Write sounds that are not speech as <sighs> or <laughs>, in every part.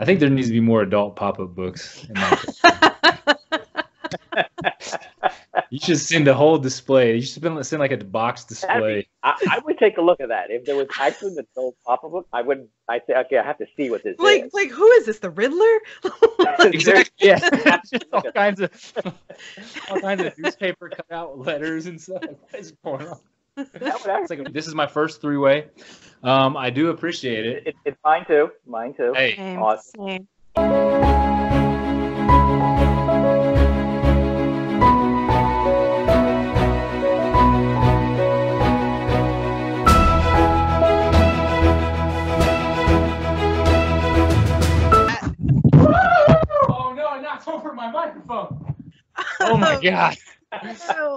I think there needs to be more adult pop-up books. in my <laughs> You should send a whole display. You should send, send like a box display. I, I would take a look at that. If there was actually the old pop-up book, I would. I say, okay, I have to see what this like, is. like who is this? The Riddler? <laughs> exactly. Yeah. Just <laughs> all kinds of all kinds of newspaper cutout letters and stuff. What is going on? That would It's like this is my first three-way. Um, I do appreciate it. it, it's mine too. Mine too. Hey, Same, Awesome. same. oh no! I knocked over my microphone. <laughs> Oh my god!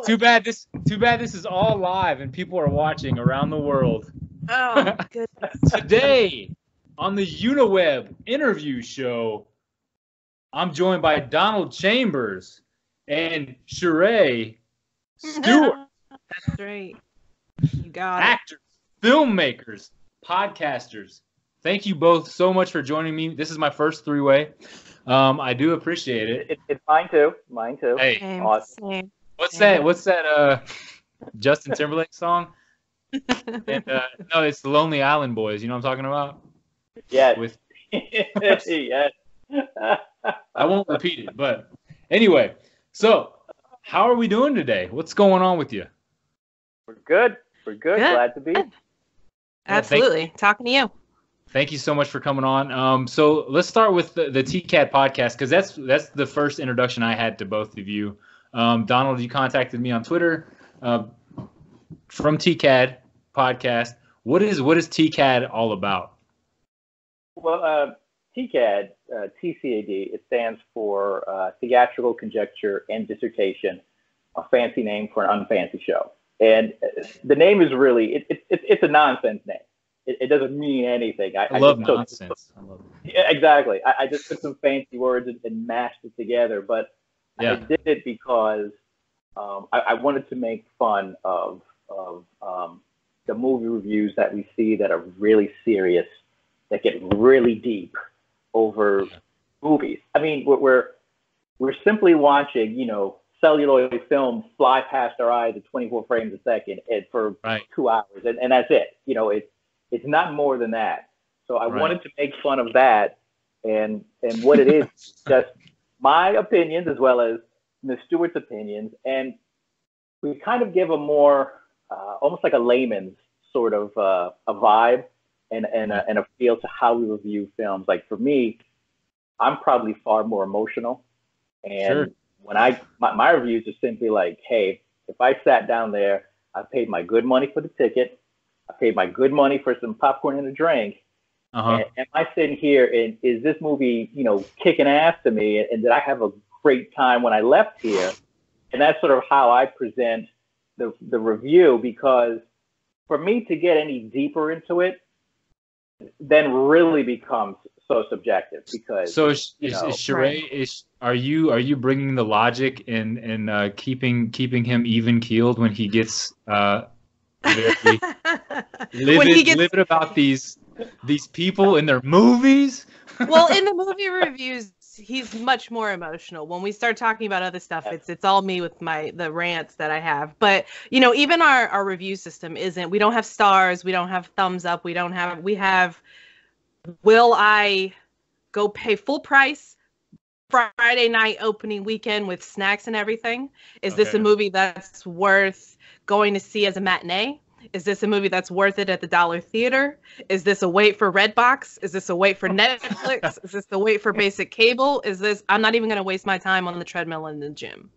Too bad this. Too bad this is all live and people are watching around the world. oh <laughs> goodness. Today on the Uniweb interview show, I'm joined by Donald Chambers and Cherrae Stuart, <laughs> That's right. You got it. actors, filmmakers, podcasters. Thank you both so much for joining me. This is my first three-way. Um, I do appreciate it. It, it's mine too. Mine too. Hey, Same, Awesome. same. What's that? What's that? Uh, Justin Timberlake song? <laughs> And uh, no, it's the Lonely Island Boys. You know what I'm talking about? Yes. With <laughs> yes. <laughs> I won't repeat it, but anyway. So, how are we doing today? What's going on with you? We're good. We're good. Good. Glad to be. Good. Yeah, thank- Absolutely. Talking to you. Thank you so much for coming on. Um, so let's start with the, the TCAD podcast because that's that's the first introduction I had to both of you. Um, Donald, you contacted me on Twitter uh, from TCAD podcast. What is what is TCAD all about? Well, uh, TCAD, uh, TCAD, it stands for uh, Theatrical Conjecture and Dissertation, a fancy name for an unfancy show. And uh, the name is really, it, it, it, it's a nonsense name. It, it doesn't mean anything. I, I love took- nonsense. I love it. Yeah, exactly. I, I just put some fancy words and, and mashed it together, but I did it because um, I, I wanted to make fun of of um, the movie reviews that we see that are really serious, that get really deep over movies. I mean, we're we're, we're simply watching, you know, celluloid film fly past our eyes at 24 frames a second and for Right. two hours, and, and that's it. You know, it's it's not more than that. So I Right. wanted to make fun of that, and and what it is, <laughs> just my opinions as well as Ms. Stuart's opinions, and we kind of give a more uh, almost like a layman's sort of uh, a vibe and and a, and a feel to how we review films. Like for me, I'm probably far more emotional, and Sure. when I my, my reviews are simply like, hey, if I sat down there, I paid my good money for the ticket, I paid my good money for some popcorn and a drink. Uh-huh. And am I sitting here and is this movie, you know, kicking ass to me? And did I have a great time when I left here? And that's sort of how I present the the review because for me to get any deeper into it, then really becomes so subjective because So is, you is, know, is Cherrae, is are you are you bringing the logic and and uh, keeping keeping him even keeled when he gets uh, very <laughs> livid, when he gets livid about these these people in their movies? <laughs> well in the movie reviews he's much more emotional. When we start talking about other stuff it's it's all me with my the rants that i have. But you know even our our review system isn't we don't have stars we don't have thumbs up we don't have we have will i go pay full price friday night opening weekend with snacks and everything? Is this a movie that's worth going to see as a matinee is this a movie that's worth it at the dollar theater is this a wait for redbox is this a wait for netflix is this the wait for basic cable is this i'm not even going to waste my time on the treadmill in the gym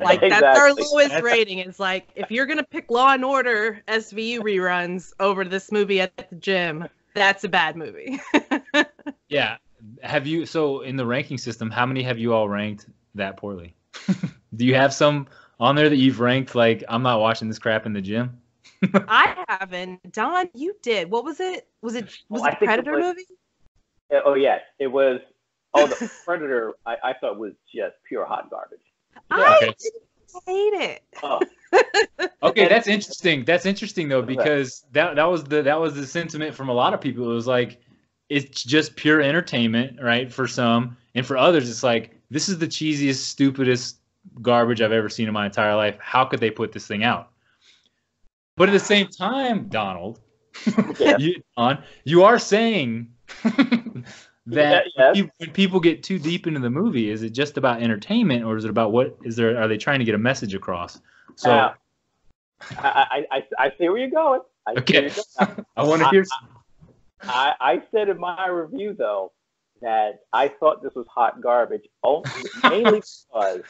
like go. that's our lowest That's- rating it's like if you're going to pick law and order svu reruns over this movie at the gym that's a bad movie <laughs> Yeah. Have you so in the ranking system? How many have you all ranked that poorly? <laughs> Do you have some on there that you've ranked like I'm not watching this crap in the gym? <laughs> i haven't don you did what was it was it was Oh, I it think it predator was- movie Uh, oh yes, it was. Oh, the <laughs> Predator, I, I thought was just pure hot garbage. i Okay. hate it Oh, <laughs> Okay, that's interesting. That's interesting though because that that was the that was the sentiment from a lot of people. It was like it's just pure entertainment, right? For some, and for others, it's like this is the cheesiest, stupidest garbage I've ever seen in my entire life. How could they put this thing out? But at the same time, Donald, Yeah. <laughs> you, Don, you are saying <laughs> that Yeah, when people get too deep into the movie, is it just about entertainment, or is it about what is there? Are they trying to get a message across? So Uh, I, I, I, I see where you're going. I okay, going. <laughs> I want to hear. some- I, I said in my review though that I thought this was hot garbage, only, mainly because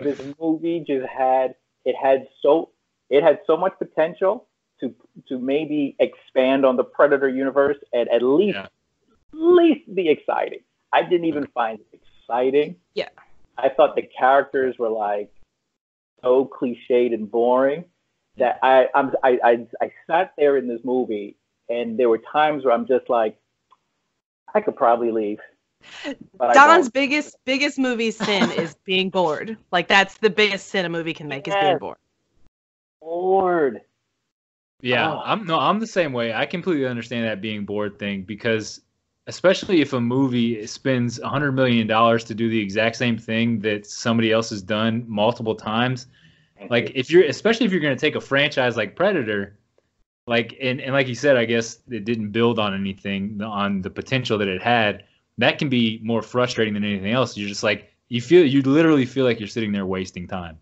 this movie just had it had so it had so much potential to to maybe expand on the Predator universe and at least Yeah. at least be exciting. I didn't even mm-hmm. find it exciting. Yeah. I thought the characters were like so cliched and boring that I I'm, I, I I sat there in this movie and there were times where I'm just like, I could probably leave. But Don's biggest biggest movie sin is being bored. Like that's the biggest sin a movie can make is being bored. Bored. Yeah, Oh. I'm no, I'm the same way. I completely understand that being bored thing because especially if a movie spends a hundred million dollars to do the exact same thing that somebody else has done multiple times, like if you're especially if you're going to take a franchise like Predator, like and, and like you said, I guess it didn't build on anything on the potential that it had. That can be more frustrating than anything else. You're just like you feel you literally feel like you're sitting there wasting time.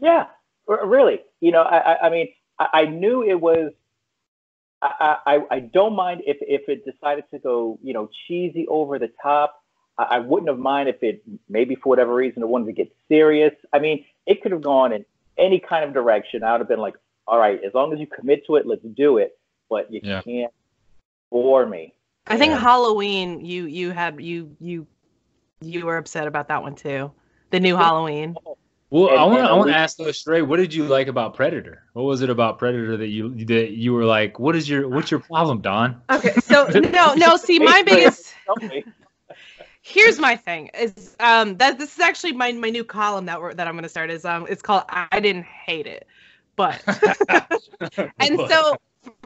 Yeah, really. You know, I, I, I mean, I, I knew it was. I, I, I don't mind if, if it decided to go, you know, cheesy over the top. I, I wouldn't have mind if it maybe for whatever reason it wanted to get serious. I mean, it could have gone in any kind of direction. I would have been like, all right, as long as you commit to it, let's do it. But you Yeah. can't bore me. I think Yeah. Halloween you you had you you you were upset about that one too. The new Halloween. <laughs> Well, And- I want to I want to ask though, Stray, what did you like about Predator? What was it about Predator that you that you were like, what is your what's your problem, Don? Okay, so <laughs> no, no. See, my biggest here's my thing is um that this is actually my my new column that we're that I'm gonna start is um it's called I didn't hate it, but <laughs> and so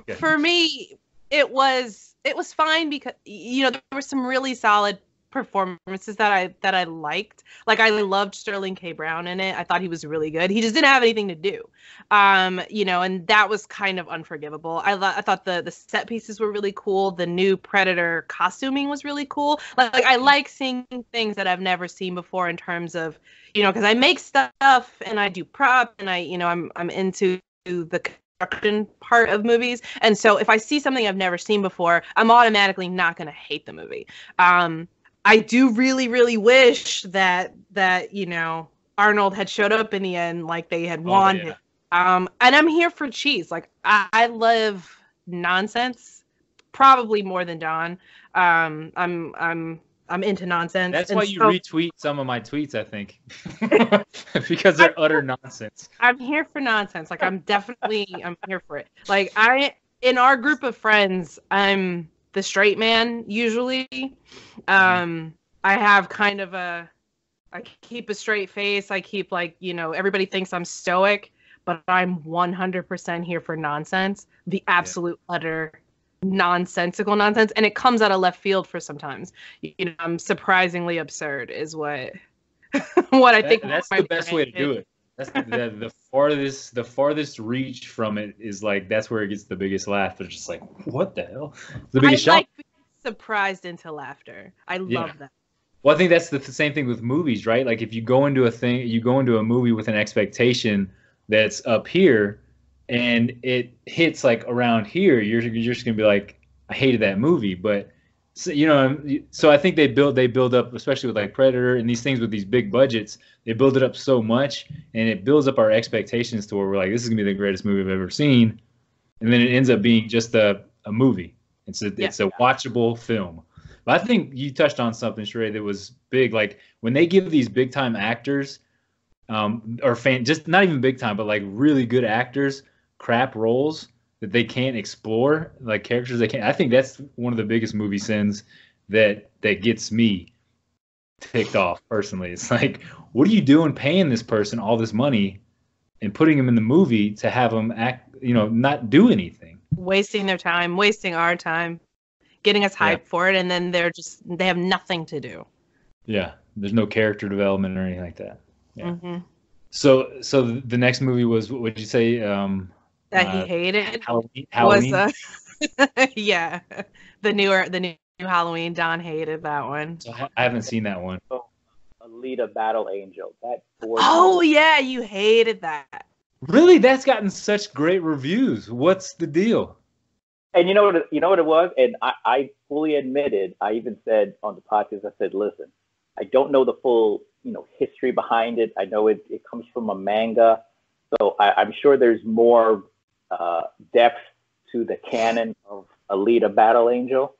Okay. for me it was it was fine because you know there were some really solid performances that I that I liked. Like I loved Sterling K. Brown in it. I thought he was really good. He just didn't have anything to do. Um, you know, and that was kind of unforgivable. I lo- I thought the the set pieces were really cool. The new Predator costuming was really cool. Like, like I like seeing things that I've never seen before in terms of, you know, cuz I make stuff and I do prop and I, you know, I'm I'm into the construction part of movies. And so if I see something I've never seen before, I'm automatically not going to hate the movie. Um, I do really, really wish that that you know Arnold had showed up in the end like they had Oh, wanted. yeah. Um, and I'm here for cheese. Like I, I love nonsense, probably more than Don. Um, I'm I'm I'm into nonsense. That's and why you so retweet some of my tweets, I think, <laughs> because they're utter nonsense. I'm here for nonsense. Like I'm definitely I'm here for it. Like I in our group of friends, I'm the straight man usually. Um I have kind of a I keep a straight face. I keep like, you know, everybody thinks I'm stoic, but I'm 100% here for nonsense. The absolute utter nonsensical nonsense and it comes out of left field for sometimes. You know, I'm surprisingly absurd is what <laughs> what I That- think that's my the best way to do it. That's the, the, the farthest the farthest reach from it is like that's where it gets the biggest laugh. It's just like what the hell? The biggest I shock. like being surprised into laughter. I love Yeah. that. Well, I think that's the th- same thing with movies, right? Like if you go into a thing, you go into a movie with an expectation that's up here, and it hits like around here, you're you're just gonna be like, I hated that movie, but so, you know, so I think they build they build up, especially with like Predator and these things with these big budgets, they build it up so much, and it builds up our expectations to where we're like, this is gonna be the greatest movie I've ever seen, and then it ends up being just a a movie. It's a Yeah. it's a watchable film. But I think you touched on something, Cherrae, that was big. Like when they give these big time actors, um, or fan, just not even big time, but like really good actors, crap roles that they can't explore, like characters they can't. I think that's one of the biggest movie sins that that gets me ticked off personally. It's like, what are you doing paying this person all this money and putting them in the movie to have them act, you know, not do anything? Wasting their time, wasting our time. getting us Yeah. hyped for it, and then they're just they have nothing to do. Yeah, there's no character development or anything like that. Yeah. hmm So, so the next movie was what would you say? Um, That Uh, he hated Halloween. Halloween? was uh, <laughs> yeah, the newer the new Halloween. Don hated that one. So I I haven't seen that one. Alita Battle Angel. That board Oh yeah, you hated that. Really, that's gotten such great reviews. What's the deal? And you know what? It, you know what it was, and I, I fully admitted. I even said on the podcast, I said, "Listen, I don't know the full, you know, history behind it. I know it, it comes from a manga, so I, I'm sure there's more uh, depth to the canon of Alita Battle Angel.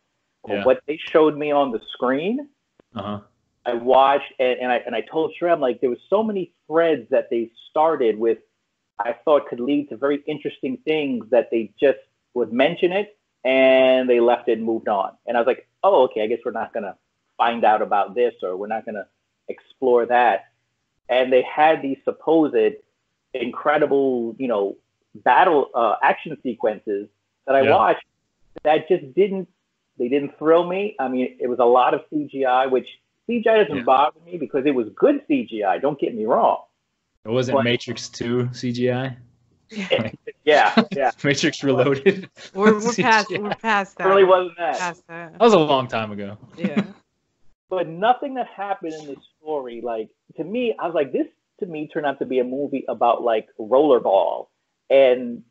Yeah. what they showed me on the screen, Uh huh. I watched and, and I and I told Shrem like there was so many threads that they started with I thought could lead to very interesting things that they just would mention it and they left it and moved on. And I was like, oh okay, I guess we're not gonna find out about this or we're not gonna explore that. And they had these supposed incredible, you know, battle uh, action sequences that I Yeah. watched that just didn't they didn't thrill me. I mean, it was a lot of CGI, which CGI doesn't Yeah. bother me because it was good CGI. Don't get me wrong. It wasn't What? Matrix 2 CGI. <laughs> Yeah, yeah. <laughs> Matrix Reloaded. We're we're <laughs> past we're past It that. really wasn't that. past that. That was a long time ago. Yeah. But nothing that happened in the story, like to me, I was like, this to me turned out to be a movie about like rollerball, and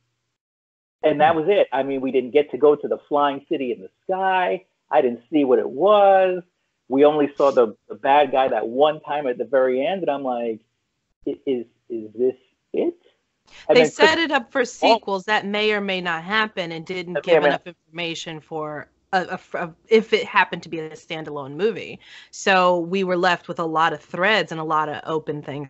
and that hmm. was it. I mean, we didn't get to go to the flying city in the sky. I didn't see what it was. We only saw the, the bad guy that one time at the very end, and I'm like, is is this it? And they set it up for sequels that may or may not happen and didn't may give enough information for a, a- a- if it happened to be a standalone movie. So we were left with a lot of threads and a lot of open things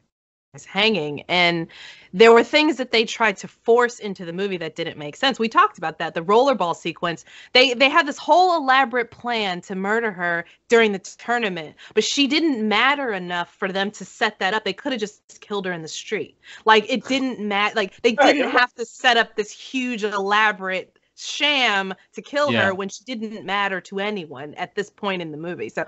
hanging and there were things that they tried to force into the movie that didn't make sense. We talked about that. The rollerball sequence. They they had this whole elaborate plan to murder her during the tournament, but she didn't matter enough for them to set that up. They could have just killed her in the street. Like it didn't matter. Like they didn't have to set up this huge elaborate sham to kill Yeah. her when she didn't matter to anyone at this point in the movie. So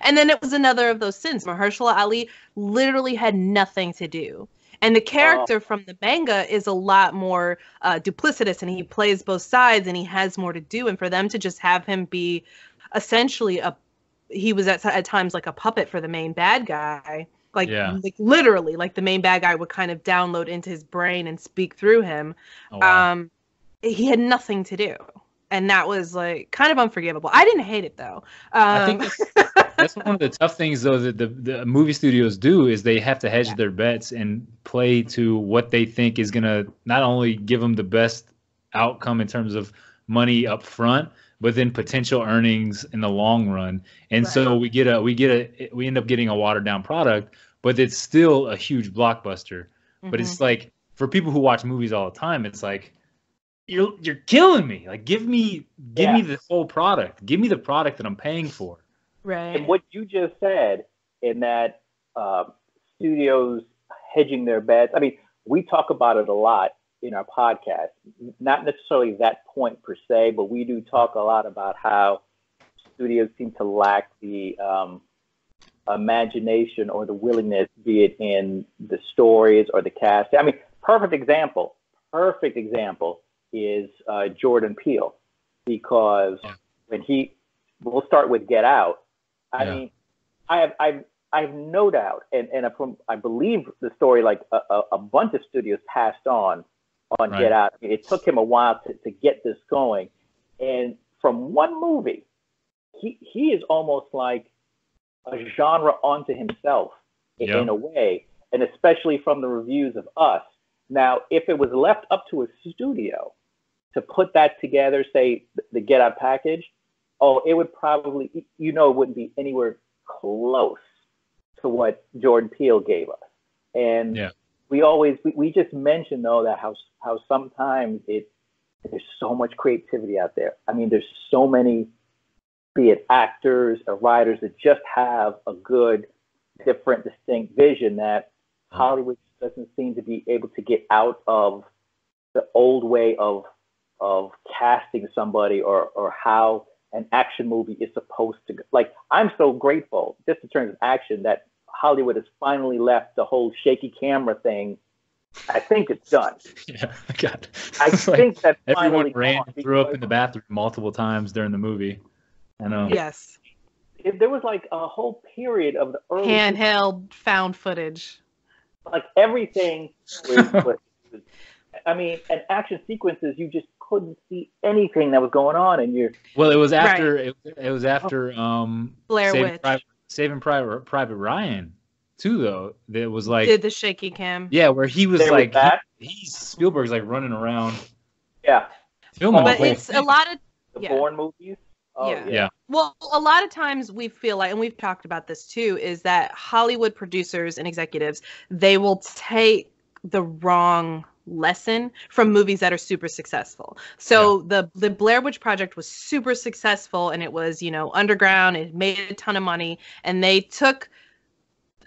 and then it was another of those sins. Mahershala Ali literally had nothing to do. And the character from the manga is a lot more uh, duplicitous and he plays both sides and he has more to do. And for them to just have him be essentially a, he was at, at times like a puppet for the main bad guy. Like, Yeah. like literally, like the main bad guy would kind of download into his brain and speak through him Oh, wow. um he had nothing to do and that was like kind of unforgivable i didn't hate it though I um, think <laughs> That's one of the tough things, though, that the, the movie studios do is they have to hedge Yeah. their bets and play to what they think is going to not only give them the best outcome in terms of money up front, but then potential earnings in the long run. And so we get a we get a we end up getting a watered down product, but it's still a huge blockbuster. But mhm. it's like for people who watch movies all the time, it's like you're you're killing me. Like give me give me the whole product. Give me the product that I'm paying for. Right And what you just said in that uh, studios hedging their bets, I mean, we talk about it a lot in our podcast. Not necessarily that point per se, but we do talk a lot about how studios seem to lack the um, imagination or the willingness, be it in the stories or the cast. I mean, perfect example, perfect example is uh, Jordan Peele, because when he, we'll start with Get Out. I Yeah. mean, I have, I've, I have no doubt, and and from I believe the story, like a, a, a bunch of studios passed on on Right. Get Out. It took him a while to, to get this going, and from one movie, he he is almost like a genre unto himself Yeah. in a way, and especially from the reviews of us. Now, if it was left up to a studio to put that together, say the Get Out package, oh, it would probably, you know, it wouldn't be anywhere close to what Jordan Peele gave us. And Yeah. we always, we, we just mentioned though that how how sometimes it there's so much creativity out there. I mean, there's so many, be it actors or writers that just have a good, different, distinct vision that mm. Hollywood doesn't seem to be able to get out of the old way of of casting somebody or or how an action movie is supposed to go. Like, I'm so grateful, just in terms of action, that Hollywood has finally left the whole shaky camera thing. I think it's done. <laughs> Yeah, God. I <laughs> It's like think that's everyone ran and threw up in the bathroom multiple times during the movie. I know. Yes. if there was like a whole period of the early Handheld found footage. like everything was, <laughs> was, was I mean, and action sequences you just couldn't see anything that was going on and you're Well, it was after it, it was after um Blair Saving Witch Private, Saving Private Private Ryan too though. That was like did the shaky cam. yeah, where he was there was like he, he's Spielberg's like running around Yeah. filming. the But whole it's a thing. lot of The Yeah. Bourne movies. Oh, Yeah. yeah. Yeah. Well, a lot of times we feel like, and we've talked about this too, is that Hollywood producers and executives, they will take the wrong lesson from movies that are super successful. So the the Blair Witch Project was super successful and it was, you know, underground, it made a ton of money and they took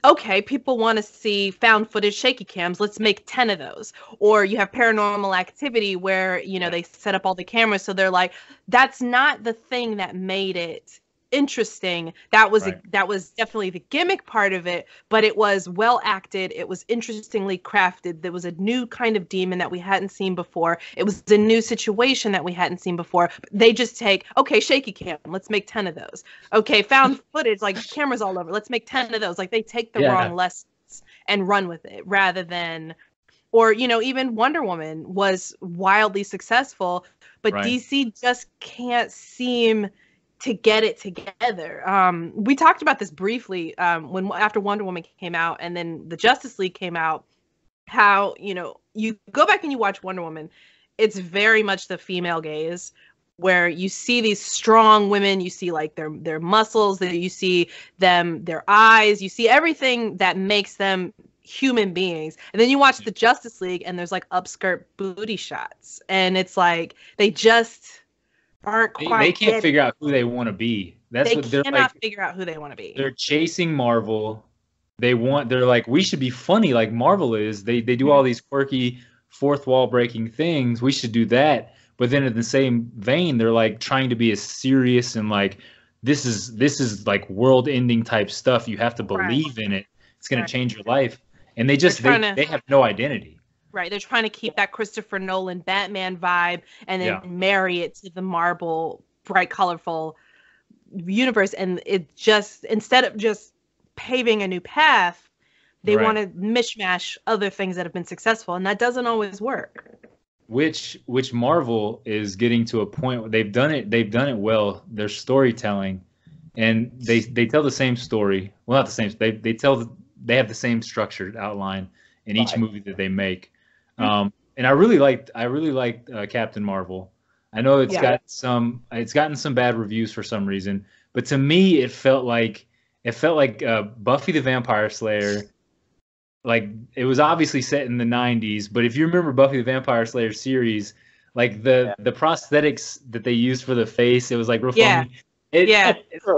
okay, people want to see found footage shaky cams. Let's make 10 of those. Or you have paranormal activity where, you know, they set up all the cameras. So they're like, that's not the thing that made it interesting. That was Right. a, that was definitely the gimmick part of it but it was well acted. It was interestingly crafted. There was a new kind of demon that we hadn't seen before. It was a new situation that we hadn't seen before. They just take okay shaky cam let's make 10 of those. Okay found <laughs> footage like cameras all over let's make 10 of those. Like they take the Yeah. wrong lessons and run with it rather than or you know even wonder woman was wildly successful but Right. dc just can't seem to get it together. Um we talked about this briefly um when after wonder woman came out and then the justice league came out how you know you go back and you watch wonder woman it's very much the female gaze where you see these strong women you see like their their muscles that you see them their eyes you see everything that makes them human beings. And then you watch the justice league and there's like upskirt booty shots. And it's like they just aren't They, quite they can't getting figure out who they want to be. That's they what they're cannot like. figure out who they want to be They're chasing Marvel. They want. They're like, we should be funny like Marvel is. They they do all mm-hmm. these quirky fourth wall breaking things. We should do that. But then in the same vein, they're like trying to be as serious and like this is this is like world ending type stuff. You have to Right. believe in it. It's gonna Right. change your life. And they just they, to- they have no identity. Right? They're trying to keep that christopher nolan batman vibe and then Yeah. marry it to the Marvel bright colorful universe. And it just instead of just paving a new path they Right. want to mishmash other things that have been successful. And that doesn't always work. Which which Marvel is getting to a point where they've done it they've done it well their storytelling. And they they tell the same story. Well not the same they they tell the, they have the same structured outline in each movie that they make um and I really liked I really liked uh, Captain Marvel I know it's Yeah. got some it's gotten some bad reviews for some reason but to me it felt like it felt like uh, Buffy the Vampire Slayer like it was obviously set in the 90s but if you remember buffy the vampire slayer series like the Yeah. the prosthetics that they used for the face it was like real Yeah. funny it, Yeah.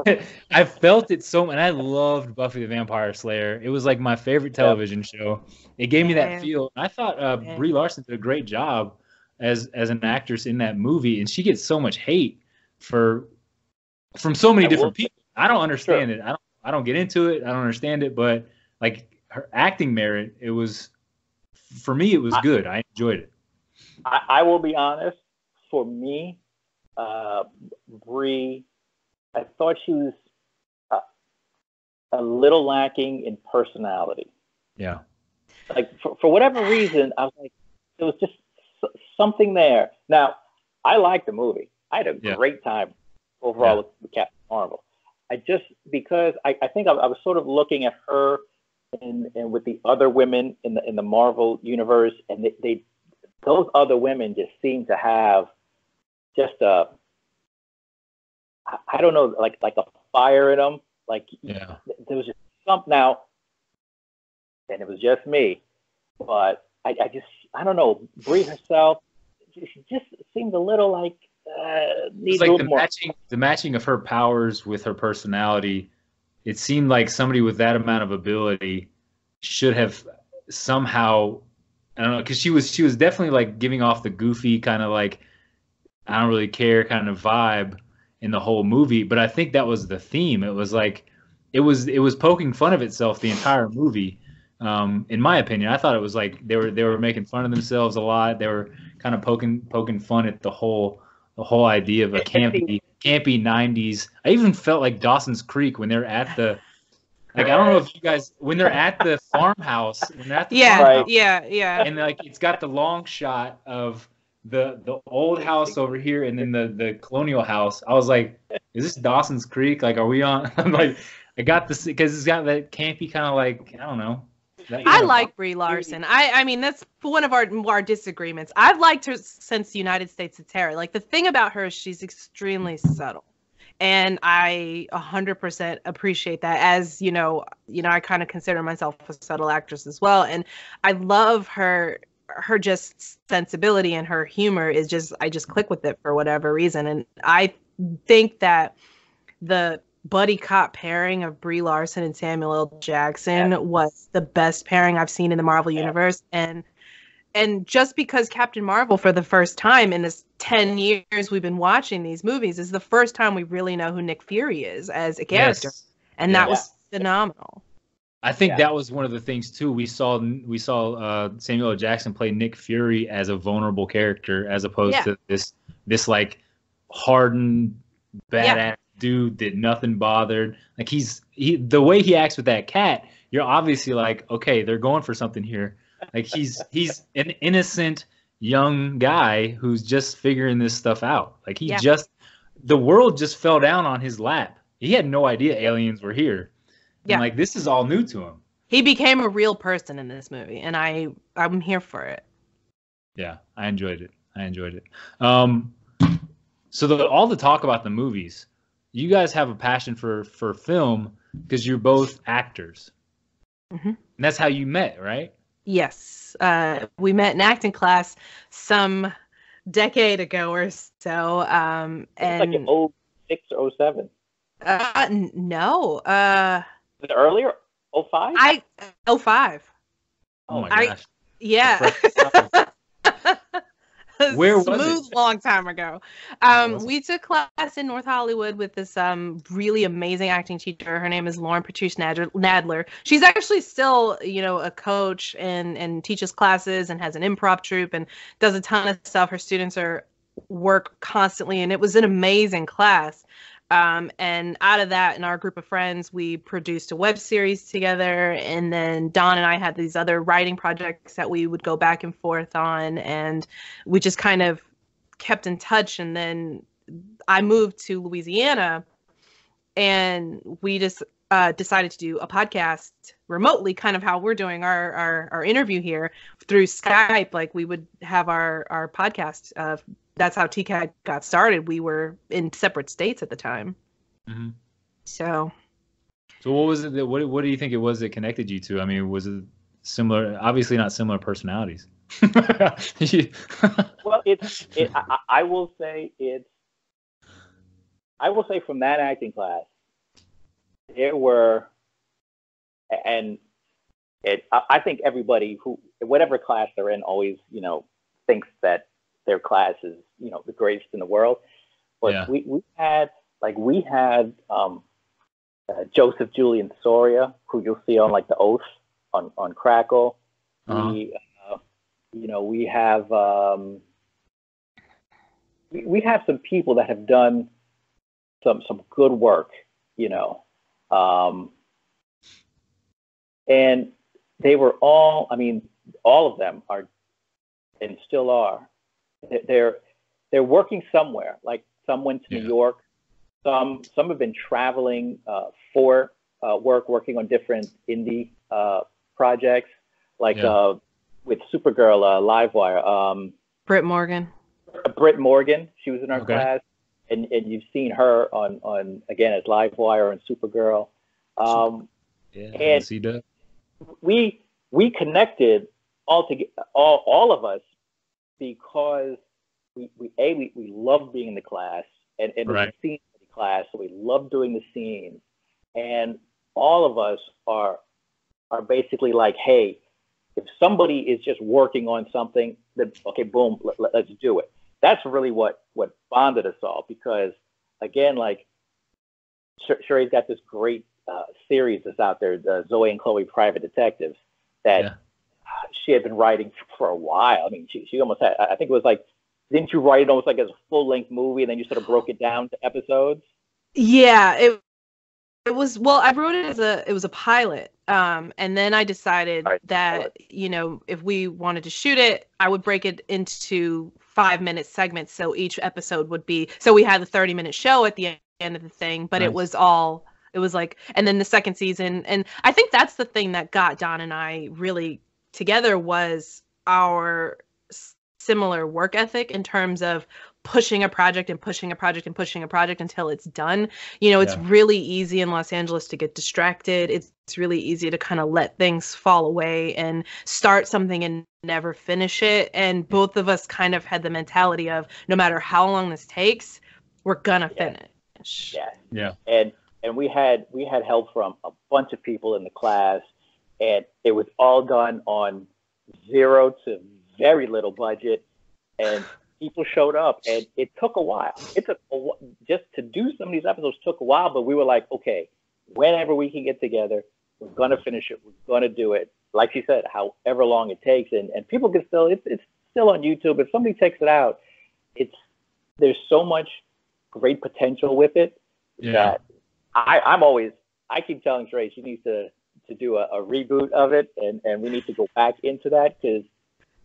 <laughs> i felt it so and i loved buffy the vampire slayer it was like my favorite television show it gave me that feel i thought uh, Yeah. brie larson did a great job as as an actress in that movie and she gets so much hate for from so many different people i don't understand it i don't i don't get into it i don't understand it but like her acting merit, it was for me it was I- good. I enjoyed it. I, I will be honest. For me, uh, Brie, I thought she was a, a little lacking in personality. Yeah. Like for, for whatever <sighs> reason, I was like, there was just something there. Now, I liked the movie. I had a Yeah. great time overall Yeah. with, with Captain Marvel. I just because I, I think I, I was sort of looking at her and and with the other women in the in the Marvel universe, and they, they those other women just seem to have just a I- don't know like like a fire in them. Like Yeah. there was just something now, and it was just me, but I, I just I don't know Brie herself. She just seemed a little like uh, needs It's a little the more. matching the matching of her powers with her personality. It seemed like somebody with that amount of ability should have somehow I don't know because she was she was definitely like giving off the goofy kind of like I don't really care kind of vibe. In the whole movie. But I think that was the theme. It was like it was it was poking fun of itself the entire movie. Um, in my opinion, I thought it was like they were they were making fun of themselves a lot. They were kind of poking poking fun at the whole the whole idea of a campy campy '90s. I even felt like Dawson's Creek when they're at the like I don't know if you guys when they're at the farmhouse when they're at the Yeah, farmhouse, yeah, yeah. and like it's got the long shot of the the old house over here and then the the colonial house. I was like, is this Dawson's Creek? Like, are we on? <laughs> I'm like, I got this because it's got that campy kind of like I don't know. that- I know, like Brie Larson. I I mean that's one of our our disagreements. I've liked her since United States of Tara. Like the thing about her is she's extremely subtle. And I 100% appreciate that as, you know, you know, I kind of consider myself a subtle actress as well and I love her her just sensibility and her humor is just I just click with it for whatever reason and I think that the buddy cop pairing of Brie Larson and Samuel L. Jackson Yeah. was the best pairing I've seen in the Marvel Yeah. universe and and just because Captain Marvel for the first time in this 10 years we've been watching these movies is the first time we really know who Nick Fury is as a character Yes. and that Yeah. was phenomenal. I think Yeah. that was one of the things too. We saw we saw uh, Samuel L. Jackson play Nick Fury as a vulnerable character, as opposed Yeah. to this this like hardened badass Yeah. dude that nothing bothered. Like he's he the way he acts with that cat, you're obviously like, okay, they're going for something here. Like he's he's an innocent young guy who's just figuring this stuff out. Like he just the world just fell down on his lap. He had no idea aliens were here. And Yeah. like this is all new to him. He became a real person in this movie and I I'm here for it. Yeah, I enjoyed it. I enjoyed it. Um, so the, all the talk about the movies, you guys have a passion for for film because you're both actors, Mm-hmm. and that's how you met, right? Yes, uh, we met in acting class some decade ago or so, um, It's like and an 06 or 07. uh, n- no, uh, Was it earlier? 05? I oh five, Oh my I- gosh. yeah. <laughs> Where was Smooth, it? long time ago. Um, we took class in North Hollywood with this um really amazing acting teacher. Her name is Lauren Patrice Nadler. Nadler. She's actually still, you know, a coach and and teaches classes and has an improv troupe and does a ton of stuff. Her students are work constantly, and it was an amazing class. Um, and out of that, in our group of friends, we produced a web series together. And then Don and I had these other writing projects that we would go back and forth on. And we just kind of kept in touch. And then I moved to Louisiana and we just uh, decided to do a podcast remotely, kind of how we're doing our, our, our interview here through Skype. Like we would have our, our podcast. Uh, that's how TCAD got started. We were in separate states at the time. Mhm. So So what was it? That, what What do you think it was that connected you two? I mean, was it similar? Obviously, not similar personalities. <laughs> Well, it's. It, I, I I will say it's. I will say from that acting class, there were, and it. I I think everybody who, whatever class they're in, always you know thinks that their class is you know the greatest in the world. But Yeah. we we had like we had um, uh, Joseph Julian Soria, who you'll see on like the Oath on on Crackle. Uh-huh. We, uh, you know, we have um, we, we have some people that have done some some good work, you know, um, and they were all. I mean, all of them are and still are. They're they're working somewhere. Like some went to Yeah. New York. Some some have been traveling uh, for uh, work, working on different indie uh, projects, like Yeah. uh, with Supergirl, uh, Livewire. Um, Britt Morgan. Britt Morgan, she was in our Okay. class, and and you've seen her on on again as Livewire and Supergirl. Um, yeah, And- see that. we we connected all to all all of us because we, we a we, we love being in the class and and Right. the scene in the class so we love doing the scenes and all of us are are basically like hey if somebody is just working on something then okay boom let, let, us do it that's really what what bonded us all because again, like Cherrae's got this great uh, series that's out there, the Zoe and Cloey Private Detectives, that yeah. she had been writing for a while. I mean, she, she almost had, I think it was like, didn't you write it almost like as a full length movie and then you sort of broke it down to episodes? Yeah, it it was well, I wrote it as a it was a pilot. Um, and then I decided right. that you know if we wanted to shoot it, I would break it into five minute segments. So each episode would be so we had the thirty minute show at the end of the thing, but nice. it was all it was like and then the second season and I think that's the thing that got Don and I really together was our similar work ethic in terms of pushing a project and pushing a project and pushing a project until it's done. You know, it's yeah. really easy in Los Angeles to get distracted. It's, it's really easy to kind of let things fall away and start something and never finish it. And both of us kind of had the mentality of no matter how long this takes, we're gonna yeah. finish. Yeah. Yeah. And and we had we had help from a bunch of people in the class and it was all done on zero to very little budget and <sighs> people showed up and it took a while. It took a, just to do some of these episodes took a while, but we were like, okay, whenever we can get together, we're gonna finish it. We're gonna do it. Like she said, however long it takes, and and people can still it's it's still on YouTube. If somebody takes it out, it's there's so much great potential with it yeah. that I I'm always I keep telling Trey she needs to to do a, a reboot of it, and and we need to go back into that because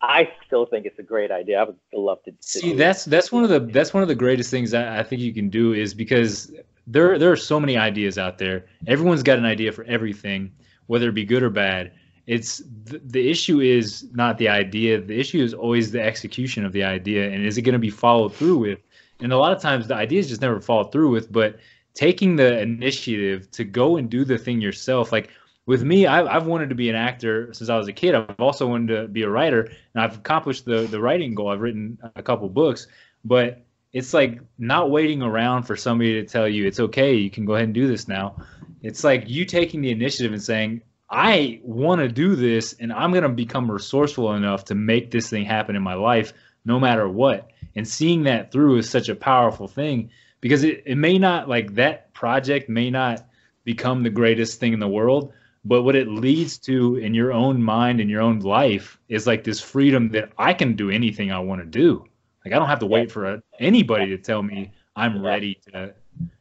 I still think it's a great idea. I would love to, see. That's that's one of the that's one of the greatest things I, I think you can do is because there there are so many ideas out there. Everyone's got an idea for everything, whether it be good or bad. It's the, the issue is not the idea. The issue is always the execution of the idea, and is it going to be followed through with? And a lot of times the ideas just never fall through with. But taking the initiative to go and do the thing yourself, like with me, I've, I've wanted to be an actor since I was a kid. I've also wanted to be a writer, and I've accomplished the the writing goal. I've written a couple books, but it's like not waiting around for somebody to tell you it's okay. You can go ahead and do this now. It's like you taking the initiative and saying, I want to do this, and I'm going to become resourceful enough to make this thing happen in my life, no matter what. And seeing that through is such a powerful thing because it, it may not like that project may not become the greatest thing in the world, but what it leads to in your own mind and your own life is like this freedom that I can do anything I want to do. Like I don't have to wait for a, anybody to tell me I'm ready to,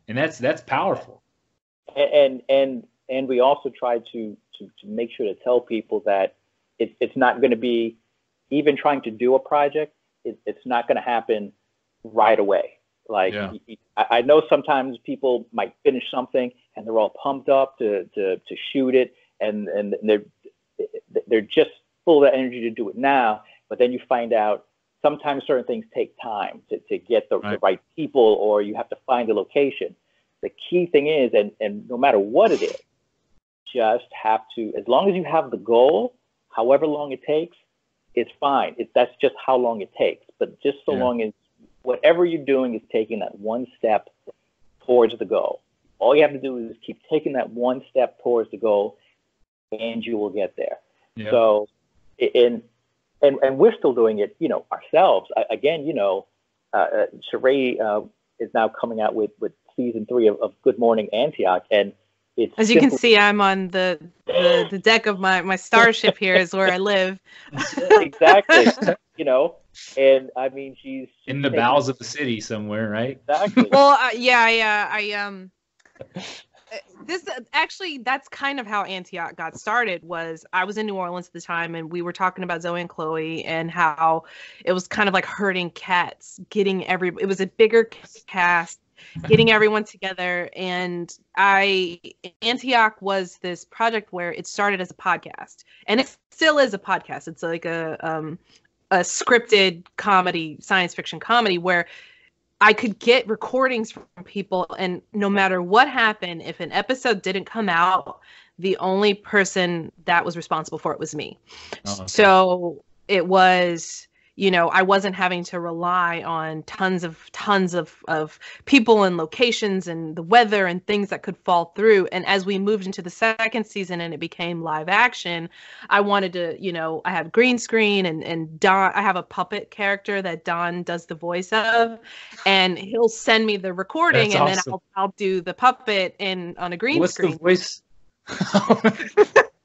and that's that's powerful. And and and we also try to to, to make sure to tell people that it, it's not going to be even trying to do a project. It, it's not going to happen right away. Like yeah. I, know sometimes people might finish something and they're all pumped up to to, to shoot it and and they're they're just full of energy to do it now. But then you find out sometimes certain things take time to, to get the right. the right people or you have to find a location. The key thing is, and, and no matter what it is, just have to, as long as you have the goal, however long it takes, it's fine. It, that's just how long it takes. But just so yeah. long as whatever you're doing is taking that one step towards the goal. All you have to do is keep taking that one step towards the goal, and you will get there. Yeah. So, in and and we're still doing it, you know, ourselves. I, again, you know, uh, uh, Cherrae uh, is now coming out with with season three of, of Good Morning Antioch, and it's as you can see, I'm on the, the the deck of my my starship. Here is where I live. <laughs> exactly. you know, and I mean, she's, she's in the bowels of the city somewhere, right? Exactly. <laughs> well, uh, yeah, yeah, I um, this actually that's kind of how Antioch got started. Was I was in New Orleans at the time, and we were talking about Zoe and Cloey and how it was kind of like herding cats, getting every. It was a bigger cast getting everyone together and i antioch was this project where it started as a podcast and it still is a podcast it's like a um, a scripted comedy, science fiction comedy, where I could get recordings from people, and no matter what happened, if an episode didn't come out, the only person that was responsible for it was me. Oh, okay. So it was, you know i wasn't having to rely on tons of tons of of people and locations and the weather and things that could fall through and as we moved into the second season and it became live action i wanted to you know i have green screen and and don i have a puppet character that don does the voice of and he'll send me the recording That's and awesome. then I'll, I'll do the puppet in on a green What's screen the voice? <laughs>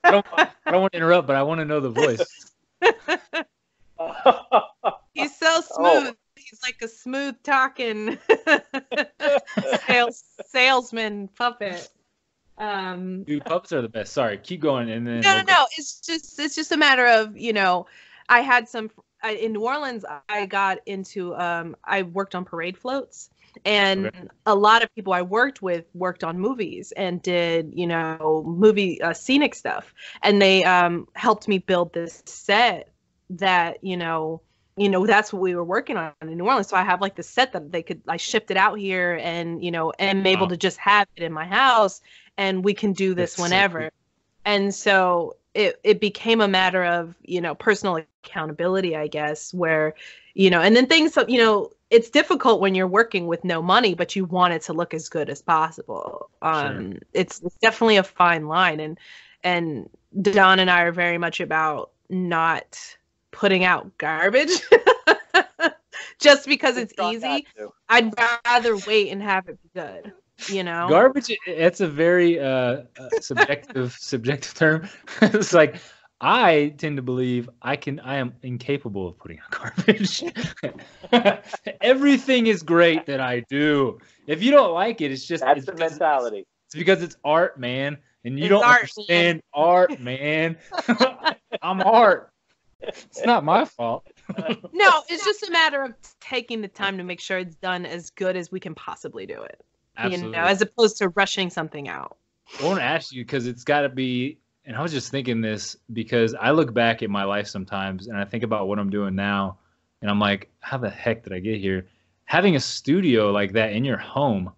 I don't. I don't want to interrupt, but I want to know the voice. <laughs> <laughs> He's so smooth. He's like a smooth talking <laughs> sales salesman puppet. Um Dude, puppets are the best. Sorry, keep going, and then no, we'll no, no. It's just it's just a matter of you know, I had some I, in New Orleans. I got into um I worked on parade floats. And Okay. a lot of people I worked with worked on movies and did, you know, movie uh, scenic stuff. And they um, helped me build this set that, you know, you know that's what we were working on in New Orleans. So I have like the set that they could I shipped it out here and you know am able to just have it in my house and we can do this That's whenever. cool. And so it it became a matter of you know personal accountability, I guess, where you know, and then things you know it's difficult when you're working with no money, but you want it to look as good as possible. Um, it's, it's definitely a fine line, and and Don and I are very much about not putting out garbage <laughs> just because it's Try not easy. I'd rather wait and have it be good. You know, garbage. It's a very uh, uh, subjective <laughs> subjective term. <laughs> it's like I tend to believe I can. I am incapable of putting out garbage. Everything is great that I do. If you don't like it, it's just That's it's the mentality. It's because it's art, man, and you It's don't art, understand art, man. I'm art. It's not my fault. no, it's just a matter of taking the time to make sure it's done as good as we can possibly do it. Absolutely. You know, as opposed to rushing something out. I want to ask you because it's got to be, and I was just thinking this because I look back at my life sometimes and I think about what I'm doing now, and I'm like, how the heck did I get here? Having a studio like that in your home,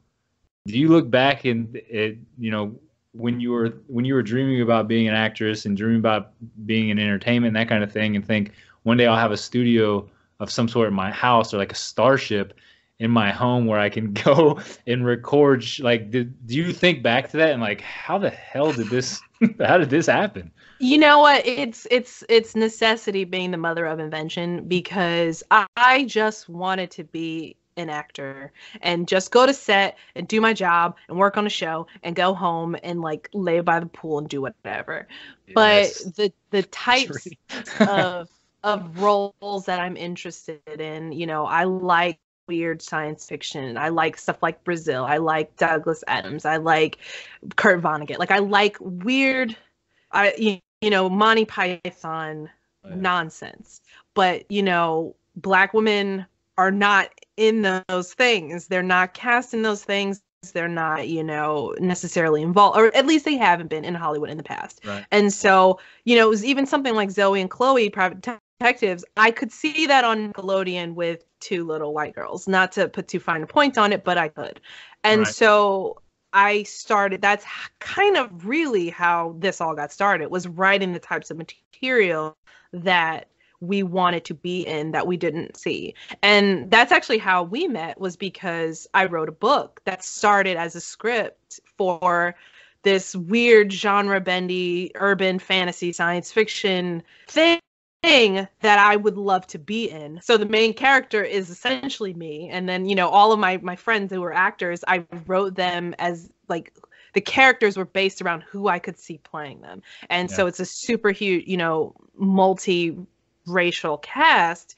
do you look back and it, you know, when you were when you were dreaming about being an actress and dreaming about being in entertainment that kind of thing, and think one day I'll have a studio of some sort in my house or like a starship in my home where I can <laughs> go and record. Like, did, do you think back to that and like, how the hell did this? <laughs> how did this happen? You know what? It's it's it's necessity being the mother of invention because I, I just wanted to be an actor and just go to set and do my job and work on a show and go home and like lay by the pool and do whatever. But the the <laughs> types of of roles that I'm interested in. You know, I like weird science fiction. I like stuff like Brazil. I like Douglas Adams. I like Kurt Vonnegut. Like I like weird I you, you know, Monty Python Oh, yeah. nonsense. But, you know, black women are not in those things. They're not cast in those things. They're not, you know, necessarily involved, or at least they haven't been in Hollywood in the past. Right. And so, you know, it was even something like Zoe and Cloey, Private Detectives. I could see that on Nickelodeon with two little white girls. Not to put too fine a point on it, but I could. And Right. so I started. That's kind of really how this all got started. Was writing the types of material that we wanted to be in that we didn't see. And that's actually how we met was because I wrote a book that started as a script for this weird genre bendy urban fantasy science fiction thing that I would love to be in. So the main character is essentially me and then you know all of my my friends who were actors I wrote them as like the characters were based around who I could see playing them. And so it's a super huge, you know, multi racial cast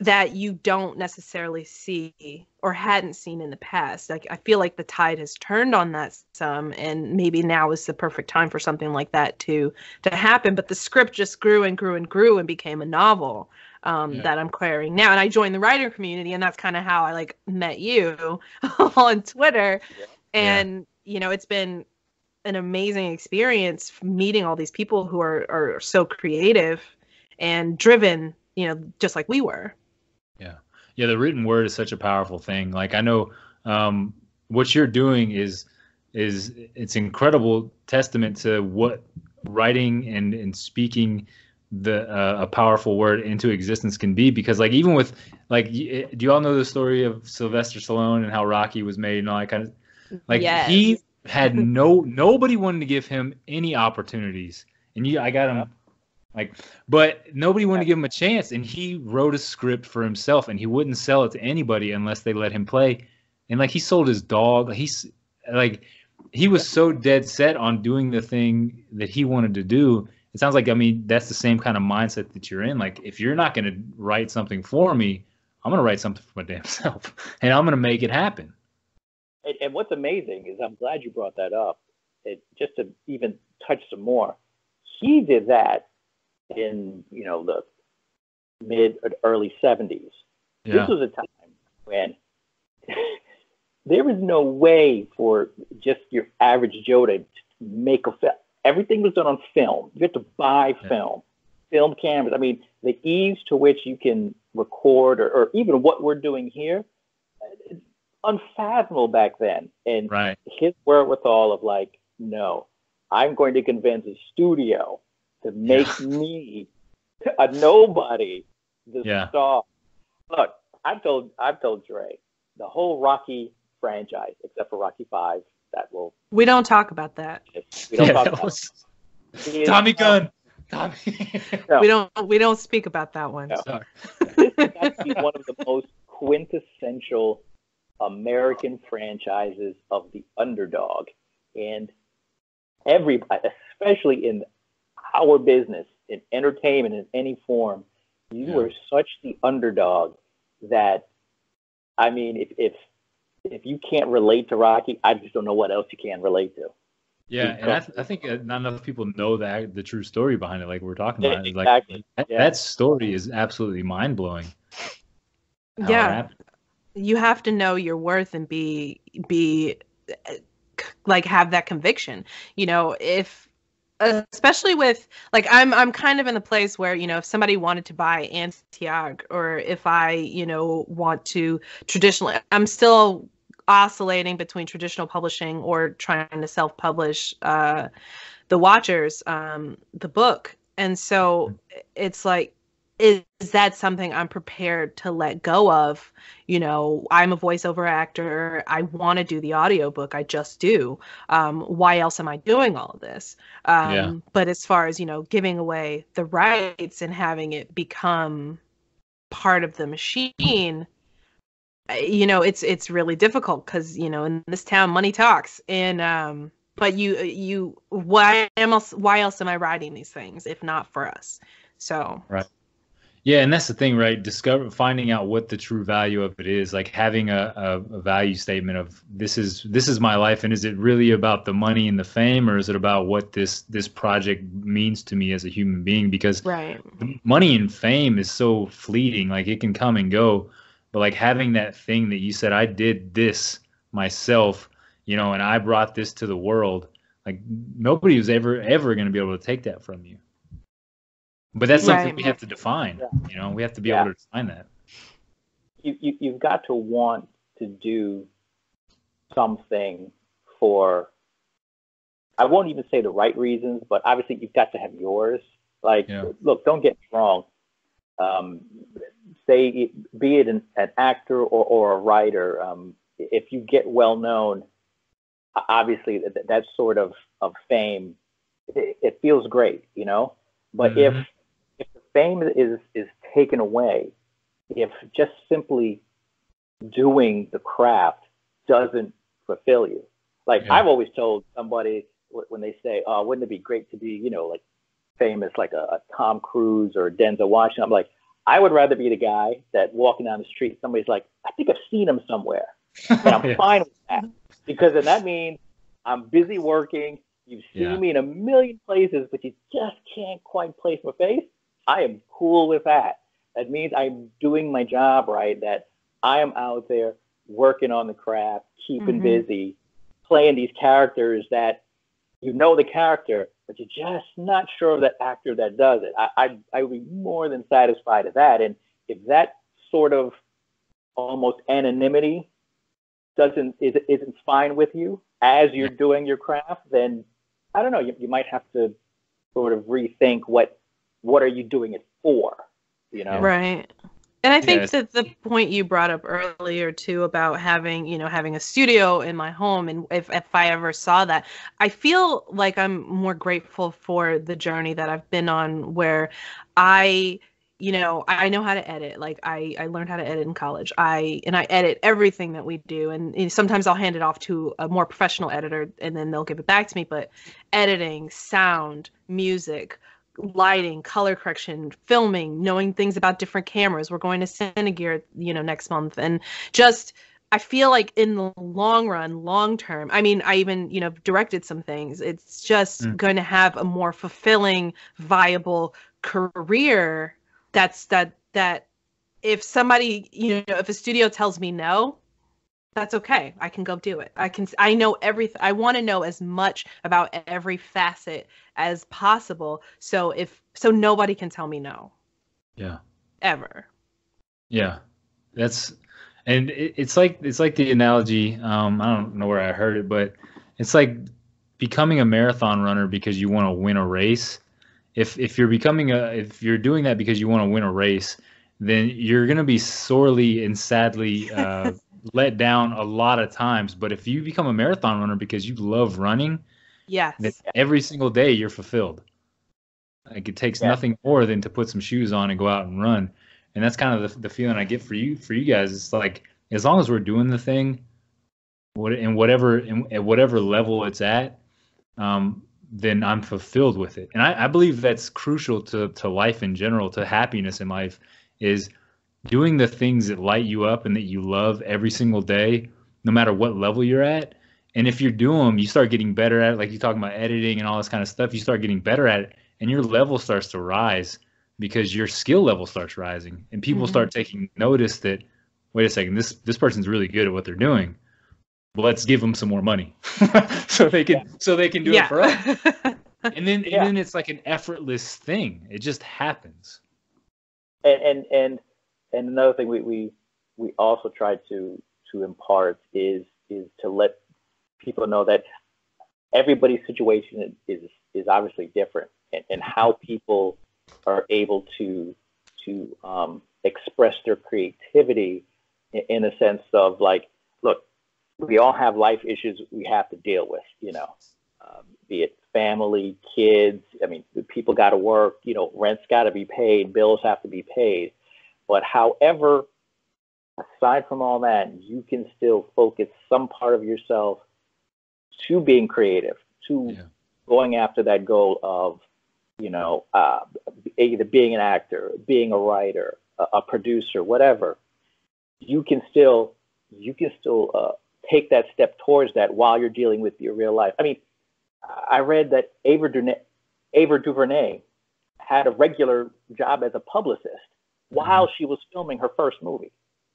that you don't necessarily see or hadn't seen in the past. Like I feel like the tide has turned on that some and maybe now is the perfect time for something like that to to happen. But the script just grew and grew and grew and became a novel um, Yeah. that I'm querying now. And I joined the writer community and that's kind of how I like met you <laughs> on Twitter. Yeah. And you know, it's been an amazing experience meeting all these people who are are so creative and driven, you know, just like we were. yeah Yeah. the written word is such a powerful thing like i know um, what you're doing is is it's incredible testament to what writing and and speaking the uh, a powerful word into existence can be because like even with like do you all know the story of Sylvester Stallone and how Rocky was made and all that kind of like yes. he had no nobody wanted to give him any opportunities and you I got him like but nobody wanted to give him a chance and he wrote a script for himself and he wouldn't sell it to anybody unless they let him play and like he sold his dog he's like he was so dead set on doing the thing that he wanted to do it sounds like I mean that's the same kind of mindset that you're in. Like if you're not going to write something for me, I'm going to write something for my damn <laughs> self, and I'm going to make it happen. And, and, what's amazing is I'm glad you brought that up. It, just to even touch some more, he did that in you know the mid or early 70s. Yeah. This was a time when <laughs> there was no way for just your average Joe to make a film everything was done on film. You had to buy yeah. film, film cameras. I mean, the ease to which you can record, or, or even what we're doing here, it's unfathomable back then. And right. his wherewithal of like, no, I'm going to convince a studio to make yeah. me a nobody the yeah. star. Look, I've told I've told Dre the whole Rocky franchise, except for Rocky Five, that will. We don't talk about that. We don't yeah, talk about was... Tommy Gunn. Tommy. no. We don't. We don't speak about that one. No. Sorry. this has to one of the most quintessential American franchises of the underdog, and everybody, especially in our business, in entertainment in any form, you yeah. are such the underdog that I mean, if, if if you can't relate to Rocky, I just don't know what else you can relate to. Yeah, and I, th- I think uh, not enough people know that the true story behind it, like we're talking about. Exactly. Like that, yeah. that story is absolutely mind blowing. Yeah, you have to know your worth and be be like have that conviction. You know, if especially with like I'm I'm kind of in the place where you know if somebody wanted to buy Antioch or if I you know want to traditionally I'm still oscillating between traditional publishing or trying to self-publish uh, the Watchers um, the book. And so it's like is, is that something I'm prepared to let go of? You know, I'm a voiceover actor. I want to do the audiobook. I just do. Um, why else am I doing all of this? Um, yeah. But as far as, you know, giving away the rights and having it become part of the machine, you know, it's it's really difficult because, you know, in this town, money talks. And, um, but you you why else why else am I writing these things if not for us? So right. Yeah, and that's the thing, right? Discover finding out what the true value of it is, like having a, a, a, value statement of this is this is my life, and is it really about the money and the fame, or is it about what this this project means to me as a human being? Because right. money and fame is so fleeting, like it can come and go, but like having that thing that you said, I did this myself, you know, and I brought this to the world. Like nobody was ever ever going to be able to take that from you. But that's something right. we have to define. Yeah. You know, we have to be yeah. able to define that. You, you you've got to want to do something for. I won't even say the right reasons, but obviously you've got to have yours. Like, yeah. look, don't get me wrong. Um, say, be it an, an actor or, or a writer, um, if you get well known, obviously that, that sort of, of fame, it, it feels great, you know. But mm-hmm. if fame is is taken away if just simply doing the craft doesn't fulfill you. Like yeah. I've always told somebody when they say, "Oh, wouldn't it be great to be, you know, like famous like a, a Tom Cruise or Denzel Washington?" I'm like, I would rather be the guy that walking down the street, somebody's like, "I think I've seen him somewhere," <laughs> and I'm yeah. fine with that because then that means I'm busy working. You've seen yeah. me in a million places, but you just can't quite place my face. I am cool with that. That means I'm doing my job right, that I am out there working on the craft, keeping mm-hmm. busy, playing these characters that you know the character, but you're just not sure of that actor that does it. I, I, I would be more than satisfied with that. And if that sort of almost anonymity doesn't is, isn't fine with you as you're doing your craft, then I don't know. You, you might have to sort of rethink what what are you doing it for? You know, right. And I think Yes. that the point you brought up earlier too about having, you know, having a studio in my home and if if I ever saw that, I feel like I'm more grateful for the journey that I've been on where I you know, I know how to edit. Like I, I learned how to edit in college. I and I edit everything that we do, and, and sometimes I'll hand it off to a more professional editor, and then they'll give it back to me. But editing, sound, music, lighting, color correction, filming, knowing things about different cameras. We're going to Cinegear, you know, next month, and just I feel like in the long run, long term. I mean, I even you know directed some things. It's just Mm. going to have a more fulfilling, viable career. That's that that if somebody you know if a studio tells me no that's okay i can go do it i can i know everything i want to know as much about every facet as possible so if so nobody can tell me no Yeah. ever Yeah, that's and it, it's like it's like the analogy. Um, I don't know where I heard it, but it's like becoming a marathon runner because you want to win a race. If if you're becoming a if you're doing that because you want to win a race, then you're gonna be sorely and sadly uh, <laughs> let down a lot of times. But if you become a marathon runner because you love running, yes then every single day you're fulfilled. Like it takes Yeah. nothing more than to put some shoes on and go out and run. And that's kind of the, the feeling I get for you for you guys. It's like as long as we're doing the thing, what in whatever in, at whatever level it's at, um, then I'm fulfilled with it. And I, I believe that's crucial to to life in general, to happiness in life, is doing the things that light you up and that you love every single day, no matter what level you're at. And if you do them, you start getting better at it. Like you're talking about editing and all this kind of stuff, you start getting better at it, and your level starts to rise because your skill level starts rising, and people Mhm. start taking notice that, wait a second, this this person's really good at what they're doing. Well, let's give them some more money, <laughs> so they can so they can do it for us. <laughs> And then Yeah. and then it's like an effortless thing. It just happens. and and and, and another thing we, we we also try to to impart is is to let people know that everybody's situation is is obviously different and, and how people are able to to um, express their creativity in, a sense of like look we all have life issues we have to deal with you know um, be it family kids i mean people got to work you know rent's got to be paid bills have to be paid but however aside from all that you can still focus some part of yourself to being creative to Yeah. going after that goal of you know uh, either being an actor being a writer a, a producer whatever you can still you can still uh, take that step towards that while you're dealing with your real life i mean i read that ava duvernay, ava duvernay had a regular job as a publicist while she was filming her first movie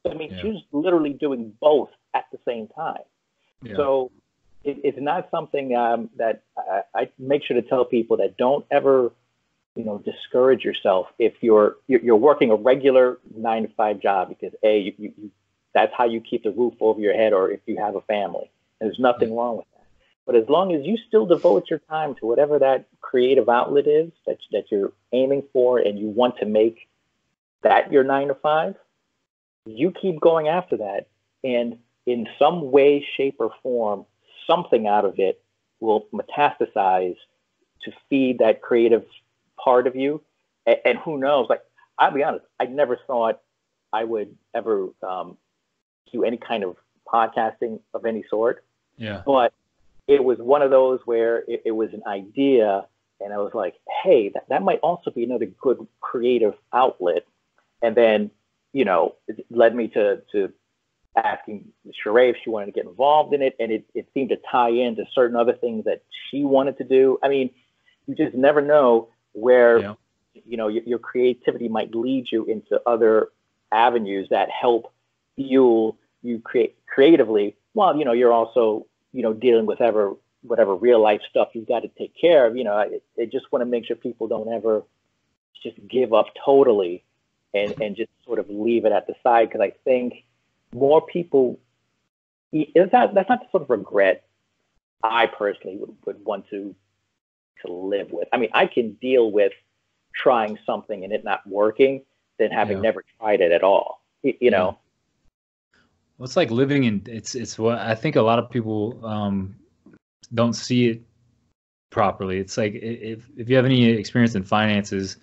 i mean Yeah. she was literally doing both at the same time Yeah. so it, it's not something um, that I, I make sure to tell people that don't ever, you know, discourage yourself if you're you're, working a regular nine to five job because a you, you, you, that's how you keep the roof over your head or if you have a family. And there's nothing wrong with that. But as long as you still devote your time to whatever that creative outlet is that that you're aiming for and you want to make that your nine to five, you keep going after that. And in some way, shape, or form, something out of it will metastasize to feed that creative part of you. And, and who knows? Like, I'll be honest, I never thought I would ever um, do any kind of podcasting of any sort, yeah. but it was one of those where it, it was an idea, and I was like, hey, that, that might also be another good creative outlet. And then, you know, it led me to, to asking Cherrae if she wanted to get involved in it, and it, it seemed to tie into certain other things that she wanted to do. I mean, you just never know where Yeah. you know your, your creativity might lead you into other avenues that help fuel you create creatively. While you know you're also you know dealing with ever whatever real life stuff you've got to take care of. You know, I, I just want to make sure people don't ever just give up totally and and just sort of leave it at the side because I think more people is that that's not the sort of regret I personally would, would want to to live with. I mean, I can deal with trying something and it not working than having Yeah. never tried it at all. Y- You know, Well, it's like living in it's it's what I think a lot of people um, don't see it properly. It's like if if you have any experience in finances,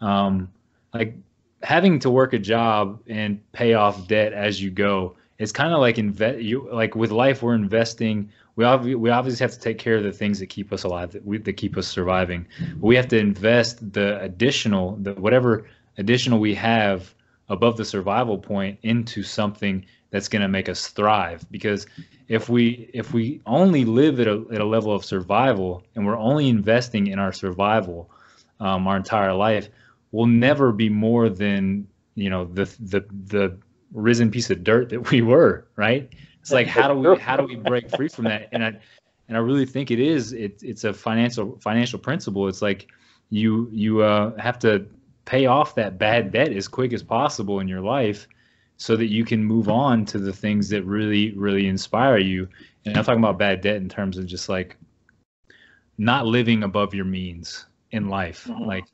um, like having to work a job and pay off debt as you go. It's kind of like invest you like with life we're investing. We obvi- we obviously have to take care of the things that keep us alive, that we that keep us surviving. But we have to invest the additional, the whatever additional we have above the survival point into something that's going to make us thrive because if we if we only live at a, at a level of survival and we're only investing in our survival um, our entire life we'll never be more than you know the the the risen piece of dirt that we were right? It's like how do we how do we break free from that? And i and i really think it is it, it's a financial financial principle. It's like you you uh, have to pay off that bad debt as quick as possible in your life so that you can move on to the things that really really inspire you. And i'm talking about bad debt in terms of just like not living above your means in life. Mhm. like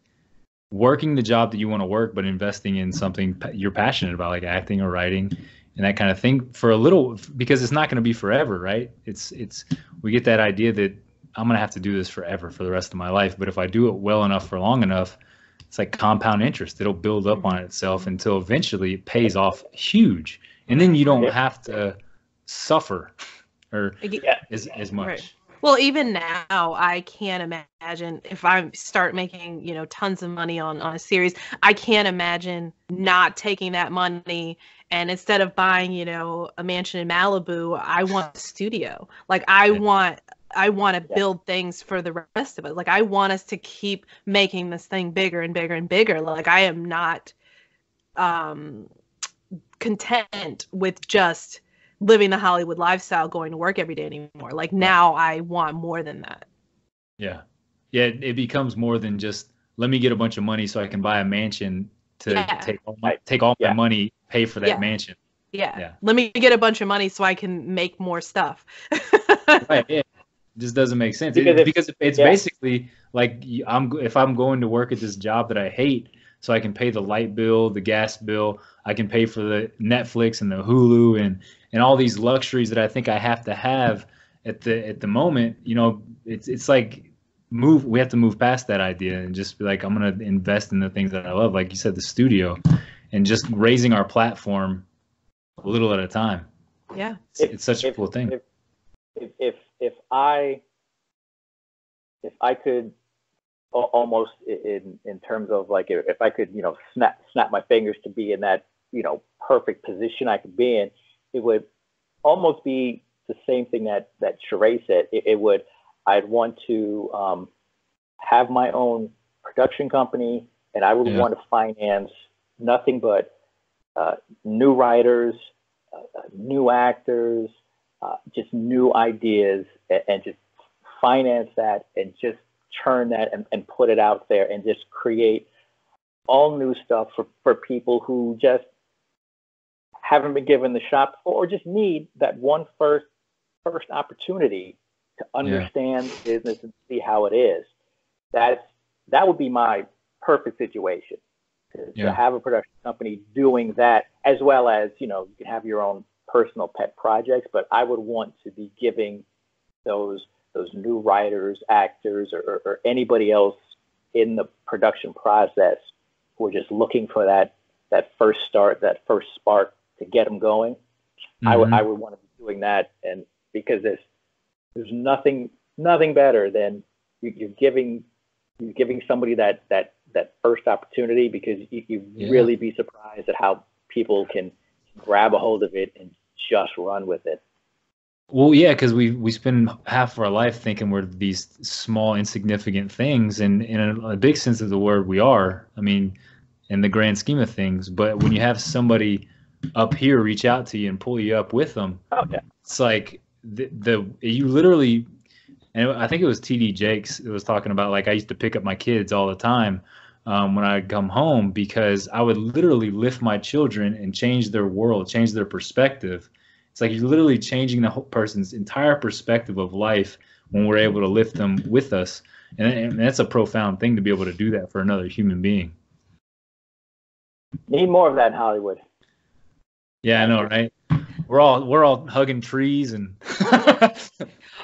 working the job that you want to work but investing in something you're passionate about like acting or writing and that kind of thing for a little because it's not going to be forever right it's it's we get that idea that i'm going to have to do this forever for the rest of my life but if i do it well enough for long enough it's like compound interest it'll build up on itself until eventually it pays off huge and then you don't have to suffer or Yeah. as, as much Right. Well, even now, I can't imagine if I start making, you know, tons of money on on a series. I can't imagine not taking that money and instead of buying, you know, a mansion in Malibu, I want a studio. Like I Yeah. want I want to build things for the rest of it. Like I want us to keep making this thing bigger and bigger and bigger. Like I am not um content with just living the Hollywood lifestyle, going to work every day anymore. Like now, I want more than that. Yeah. Yeah, it, it becomes more than just let me get a bunch of money so I can buy a mansion to Yeah. take all my, take all my money, pay for that Yeah. mansion. Yeah. Yeah. Let me get a bunch of money so I can make more stuff. <laughs> Right. Yeah. It just doesn't make sense. Because It- if- because it's yeah. basically like y- I'm if I'm going to work at this job that I hate so I can pay the light bill, the gas bill, I can pay for the Netflix and the Hulu and and all these luxuries that I think I have to have at the at the moment, you know, it's it's like move we have to move past that idea and just be like I'm going to invest in the things that I love like you said the studio and just raising our platform a little at a time. yeah. It's, it's such a cool thing. if- if if if I if I could al- almost in in terms of like if I could you know snap snap my fingers to be in that you know perfect position I could be in, it would almost be the same thing that that Cherrae said. It, it would I'd want to um, have my own production company, and I would Yeah. want to finance nothing but uh, new writers, uh, uh, new actors, uh, just new ideas, and, and just finance that and just churn that and, and put it out there and just create all new stuff for, for people who just haven't been given the shot before or just need that one first first opportunity to understand business and see how it is. That's that would be my perfect situation to, Yeah. to have a production company doing that as well as you know you can have your own personal pet projects but i would want to be giving those those new writers actors or, or, anybody else in the production process who are just looking for that that first start that first spark to get them going I would Mhm. I would want to be doing that, and because there's there's nothing nothing better than you, you're giving you're giving somebody that that that first opportunity because you you Yeah. really be surprised at how people can grab a hold of it and just run with it. Well, yeah, because we we spend half of our life thinking we're these small, insignificant things, and in a, a big sense of the word, we are. I mean, in the grand scheme of things. But when you have somebody up here reach out to you and pull you up with them, Oh yeah, it's like the, the you literally and i think it was td jakes that was talking about like i used to pick up my kids all the time um, when i'd come home because i would literally lift my children and change their world change their perspective it's like you're literally changing the whole person's entire perspective of life when we're able to lift them with us. And, and that's a profound thing to be able to do that for another human being. Need more of that in Hollywood. Yeah, I know, right? We're all we're all hugging trees and <laughs>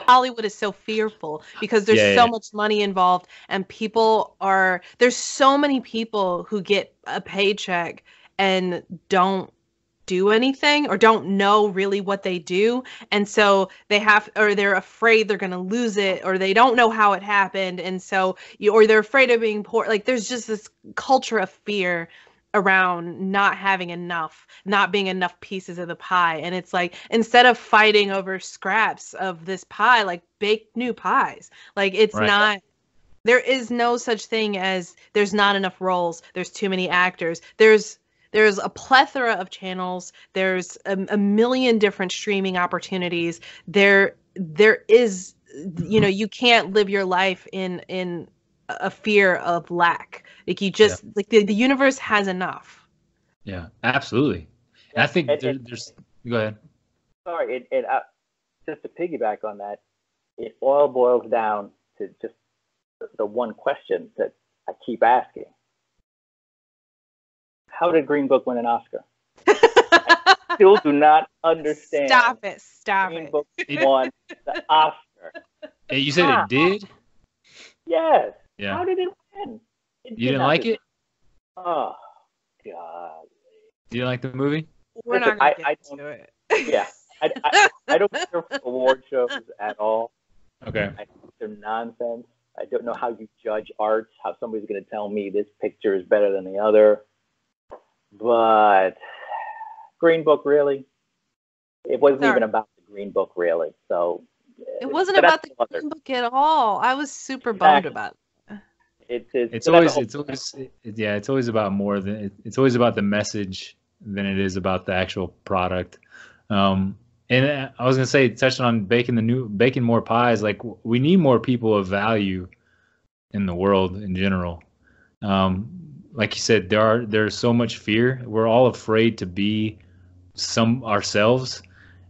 Hollywood is so fearful because there's Yeah, so yeah. much money involved and people are there's so many people who get a paycheck and don't do anything or don't know really what they do and so they have or they're afraid they're going to lose it or they don't know how it happened and so you or they're afraid of being poor like there's just this culture of fear around not having enough, not being enough pieces of the pie. And it's like instead of fighting over scraps of this pie, like bake new pies. Like it's Right. not there is no such thing as there's not enough roles, there's too many actors. There's there's a plethora of channels, there's a, a million different streaming opportunities. There there is you know, you can't live your life in in a fear of lack. Like you just like the, the universe has enough. yeah, absolutely. And I think And- there, and- there's go ahead. Sorry, it, it, uh, just to piggyback on that, it all boils down to just the, the one question that I keep asking. How did Green Book win an Oscar? <laughs> Still do not understand. Stop it. Stop it. Green it. Book <laughs> won the Oscar. Hey, you said Ah. it did? Yes. Yeah. How did it win? It You did didn't like just- it? Oh, God. Do you like the movie? We're Listen, not gonna I- get I into don't- it. Yeah. I, I, I don't care for award shows at all. Okay. I think they're nonsense. I don't know how you judge arts, how somebody's going to tell me this picture is better than the other. But Green Book, really? It wasn't Sorry. even about the Green Book, really. So It wasn't about the other- Green book at all. I was super bummed about it. It's, it's, It's always it's always it, yeah, it's always about more than it, it's always about the message than it is about the actual product. Um and uh, I was gonna say, touching on baking the new baking more pies, like we need more people of value in the world in general. Um, like you said, there are there's so much fear. We're all afraid to be some ourselves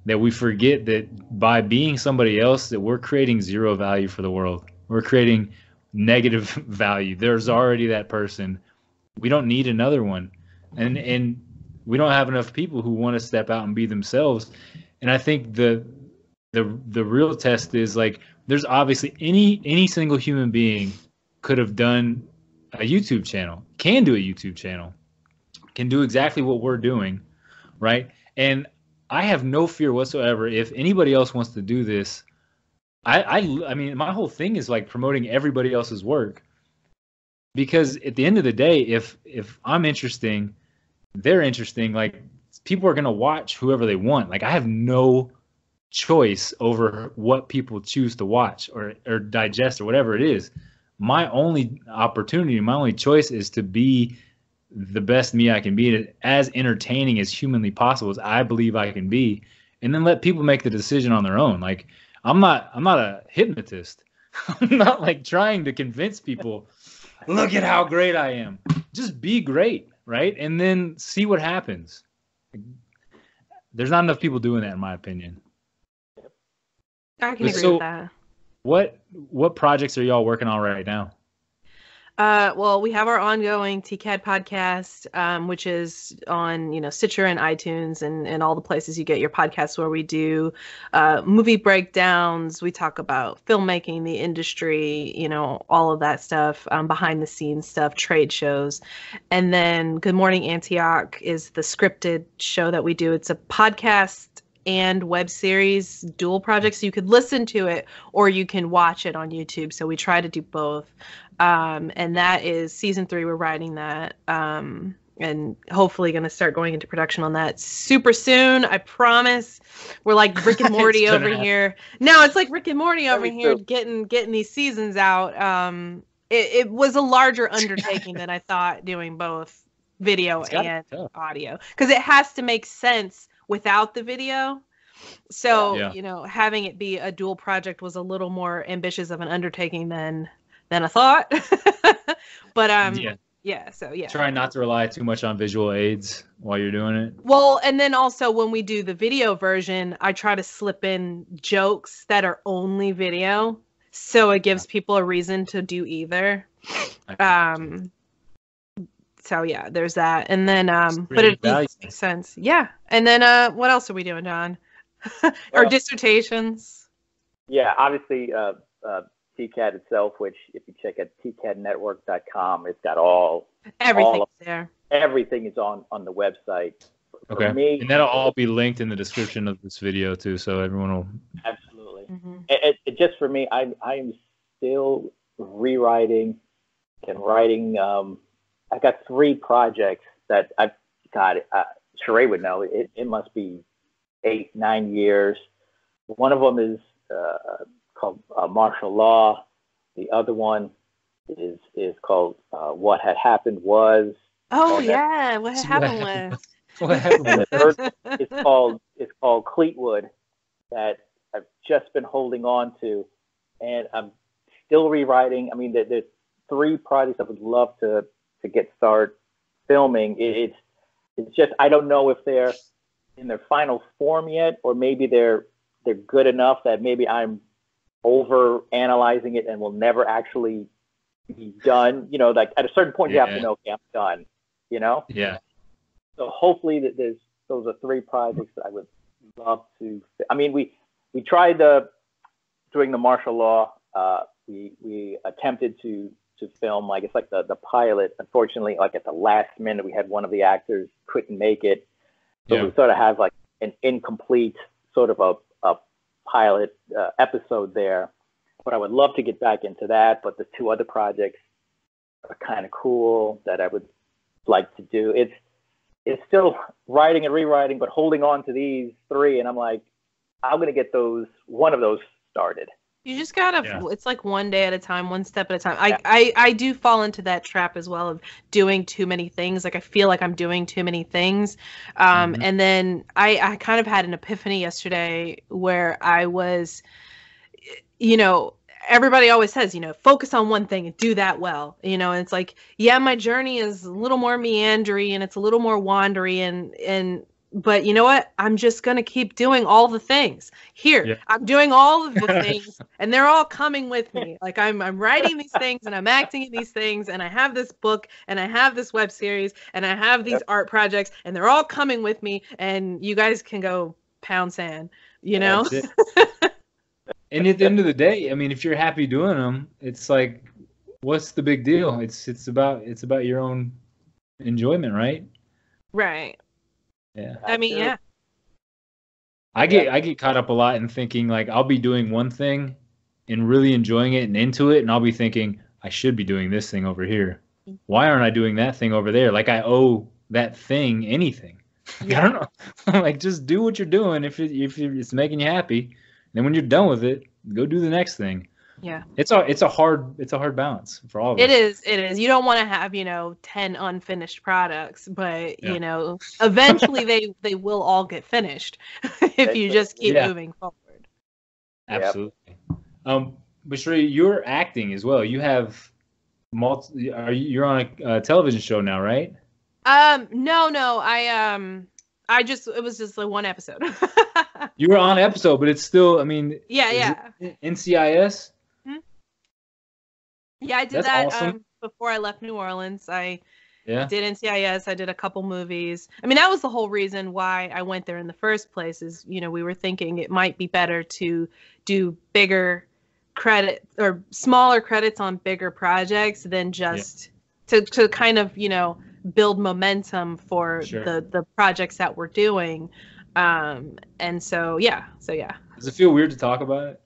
that we forget that by being somebody else that we're creating zero value for the world. We're creating negative <laughs> value. There's already that person. We don't need another one. And and we don't have enough people who want to step out and be themselves. And I think the the the real test is like there's obviously any any single human being could have done a YouTube channel, can do a YouTube channel, can do exactly what we're doing, right? And I have no fear whatsoever if anybody else wants to do this. I I I mean my whole thing is like promoting everybody else's work. Because at the end of the day, if if I'm interesting, they're interesting, like people are going to watch whoever they want. Like I have no choice over what people choose to watch or or digest or whatever it is. My only opportunity, my only choice is to be the best me I can be, as entertaining as humanly possible as I believe I can be, and then let people make the decision on their own. Like I'm not I'm not a hypnotist. <laughs> I'm not like trying to convince people, look at how great I am. Just be great, right? And then see what happens. There's not enough people doing that in my opinion. I can agree so- with that. What what projects are y'all working on right now? Uh, well, we have our ongoing TCAD podcast, um, which is on you know Stitcher and iTunes and and all the places you get your podcasts where we do uh, movie breakdowns. We talk about filmmaking, the industry, you know, all of that stuff, um, behind the scenes stuff, trade shows, and then Good Morning Antioch is the scripted show that we do. It's a podcast and web series dual project so you could listen to it or you can watch it on youtube so we try to do both um, and that is season three. We're writing that, um, and hopefully going to start going into production on that super soon. I promise. We're like Rick and <laughs> Morty over happen. here. No, it's like Rick and Morty over here true. getting getting these seasons out. Um, it, it was a larger <laughs> undertaking than I thought doing both video It's gotta be and tough. audio because it has to make sense without the video. So Yeah. you know, having it be a dual project was a little more ambitious of an undertaking than than I thought. <laughs> but um, yeah. Yeah, so yeah. Try not to rely too much on visual aids while you're doing it. Well, and then also when we do the video version, I try to slip in jokes that are only video, so it gives people a reason to do either. Um so yeah, there's that. And then um but it makes sense. Yeah. And then uh what else are we doing, John? <laughs> Our Well- dissertations. Yeah, obviously, uh, uh, TCAD itself, which if you check at tcadnetwork.com, it's got all Everything's of- there. everything is on on the website. For Okay. me, And that'll all be linked in the description of this video too, so everyone will. absolutely. Mhm. it, it- it, just for me, I I am still rewriting and writing. Um, I got three projects that I've got. Uh, Cherrae would know. It it must be eight nine years. One of them is uh, called uh, martial law. The other one is is called uh, what had happened was. Oh yeah, what what happened happened. with What happened And with the third it's called it's called Cleetwood that I've just been holding on to, and I'm still rewriting. I mean, there, there's three projects I would love to to get started filming. It, it's it's just I don't know if they're in their final form yet, or maybe they're they're good enough that maybe I'm over analyzing it and will never actually be done. You know, like at a certain point you have to know, okay, I'm done. You know Yeah. so hopefully that there's those are three projects that I would love to. I mean, we we tried the doing the martial law. Uh, we we attempted to to film like it's like the the pilot. Unfortunately, like at the last minute, we had one of the actors couldn't make it, so Yeah. we sort of have like an incomplete sort of a a pilot uh, episode there. But I would love to get back into that. But the two other projects are kind of cool that I would like to do. It's it's still writing and rewriting, but holding on to these three, and I'm like, I'm gonna get those one of those started. You just gotta. Yeah. It's like one day at a time, one step at a time. I, Yeah. I I do fall into that trap as well of doing too many things. Like I feel like I'm doing too many things, um, Mhm. and then I I kind of had an epiphany yesterday where I was, you know. Everybody always says, you know, focus on one thing and do that well. You know, and it's like, yeah, my journey is a little more meandering and it's a little more wandery and and but you know what? I'm just gonna keep doing all the things. Here, Yeah. I'm doing all of the <laughs> things, and they're all coming with me. Like I'm, I'm writing these things, and I'm acting in these things, and I have this book, and I have this web series, and I have these art projects, and they're all coming with me. And you guys can go pound sand. You know? <laughs> And at the end of the day, I mean, if you're happy doing them, it's like, what's the big deal? It's it's about it's about your own enjoyment, right? Right. Yeah. I mean, yeah. I get I get caught up a lot in thinking like I'll be doing one thing and really enjoying it and into it, and I'll be thinking I should be doing this thing over here. Mm-hmm. Why aren't I doing that thing over there? Like I owe that thing anything. <laughs> I don't know. <laughs> like just do what you're doing if it, if it's making you happy. Then when you're done with it, go do the next thing. Yeah. It's a it's a hard it's a hard balance for all of It us. is. It is. You don't want to have, you know, 10 unfinished products, but, Yeah. you know, eventually they they will all get finished <laughs> if you just keep Yeah. moving forward. Yep. Absolutely. Um, but Cherrae, you're acting as well. You have multi. Are you, you're on a, a television show now, right? Um, no, no. I um I just it was just like one episode. <laughs> You were on episode, but it's still. I mean, yeah, yeah. NCIS. Yeah, I did That's that awesome. um before I left New Orleans. I Yeah. did NCIS. I did a couple movies. I mean, that was the whole reason why I went there in the first place. Is you know we were thinking it might be better to do bigger credit or smaller credits on bigger projects than just to to kind of you know build momentum for Sure. the the projects that we're doing. Um, and so yeah, so yeah. Does it feel weird to talk about it?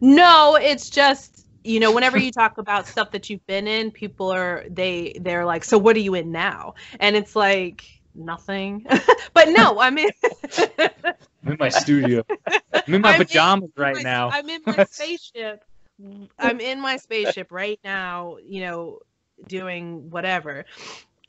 No, it's just you know whenever you talk about stuff that you've been in, people are they they're like, so what are you in now? And it's like nothing. <laughs> but no, I'm in. I'm in my studio. I'm in my I'm in pajamas right my- now. I'm in my <laughs> spaceship. I'm in my spaceship right now. You know, doing whatever.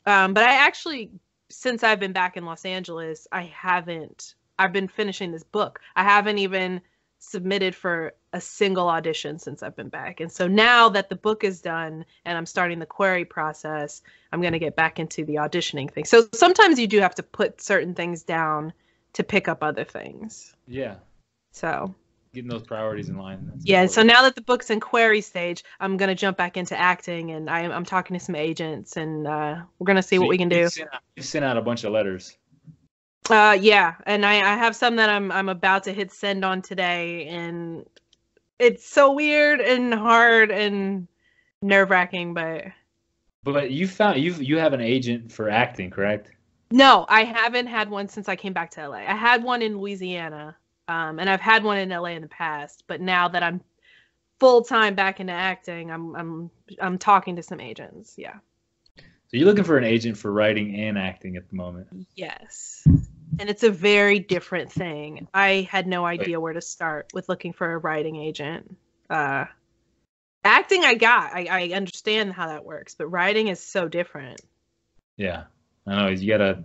Um, but I actually, since I've been back in Los Angeles, I haven't. I've been finishing this book. I haven't even submitted for a single audition since I've been back. And so now that the book is done and I'm starting the query process, I'm going to get back into the auditioning thing. So sometimes you do have to put certain things down to pick up other things. Yeah. So getting those priorities in line. yeah. Important. So now that the book's in query stage, I'm gonna jump back into acting, and I, am talking to some agents, and uh, we're gonna see so what we can do. Sent out, you sent out a bunch of letters. Uh, yeah, and I, I have some that I'm I'm about to hit send on today, and it's so weird and hard and nerve wracking, but. But you found you you have an agent for acting, correct? No, I haven't had one since I came back to LA. I had one in Louisiana, um, and I've had one in LA in the past. But now that I'm full time back into acting, I'm I'm I'm talking to some agents. Yeah. So you're looking for an agent for writing and acting at the moment. Yes and it's a very different thing. I had no idea where to start with looking for a writing agent. Uh, acting, I got, I, I understand how that works, but writing is so different. Yeah, I know. You gotta.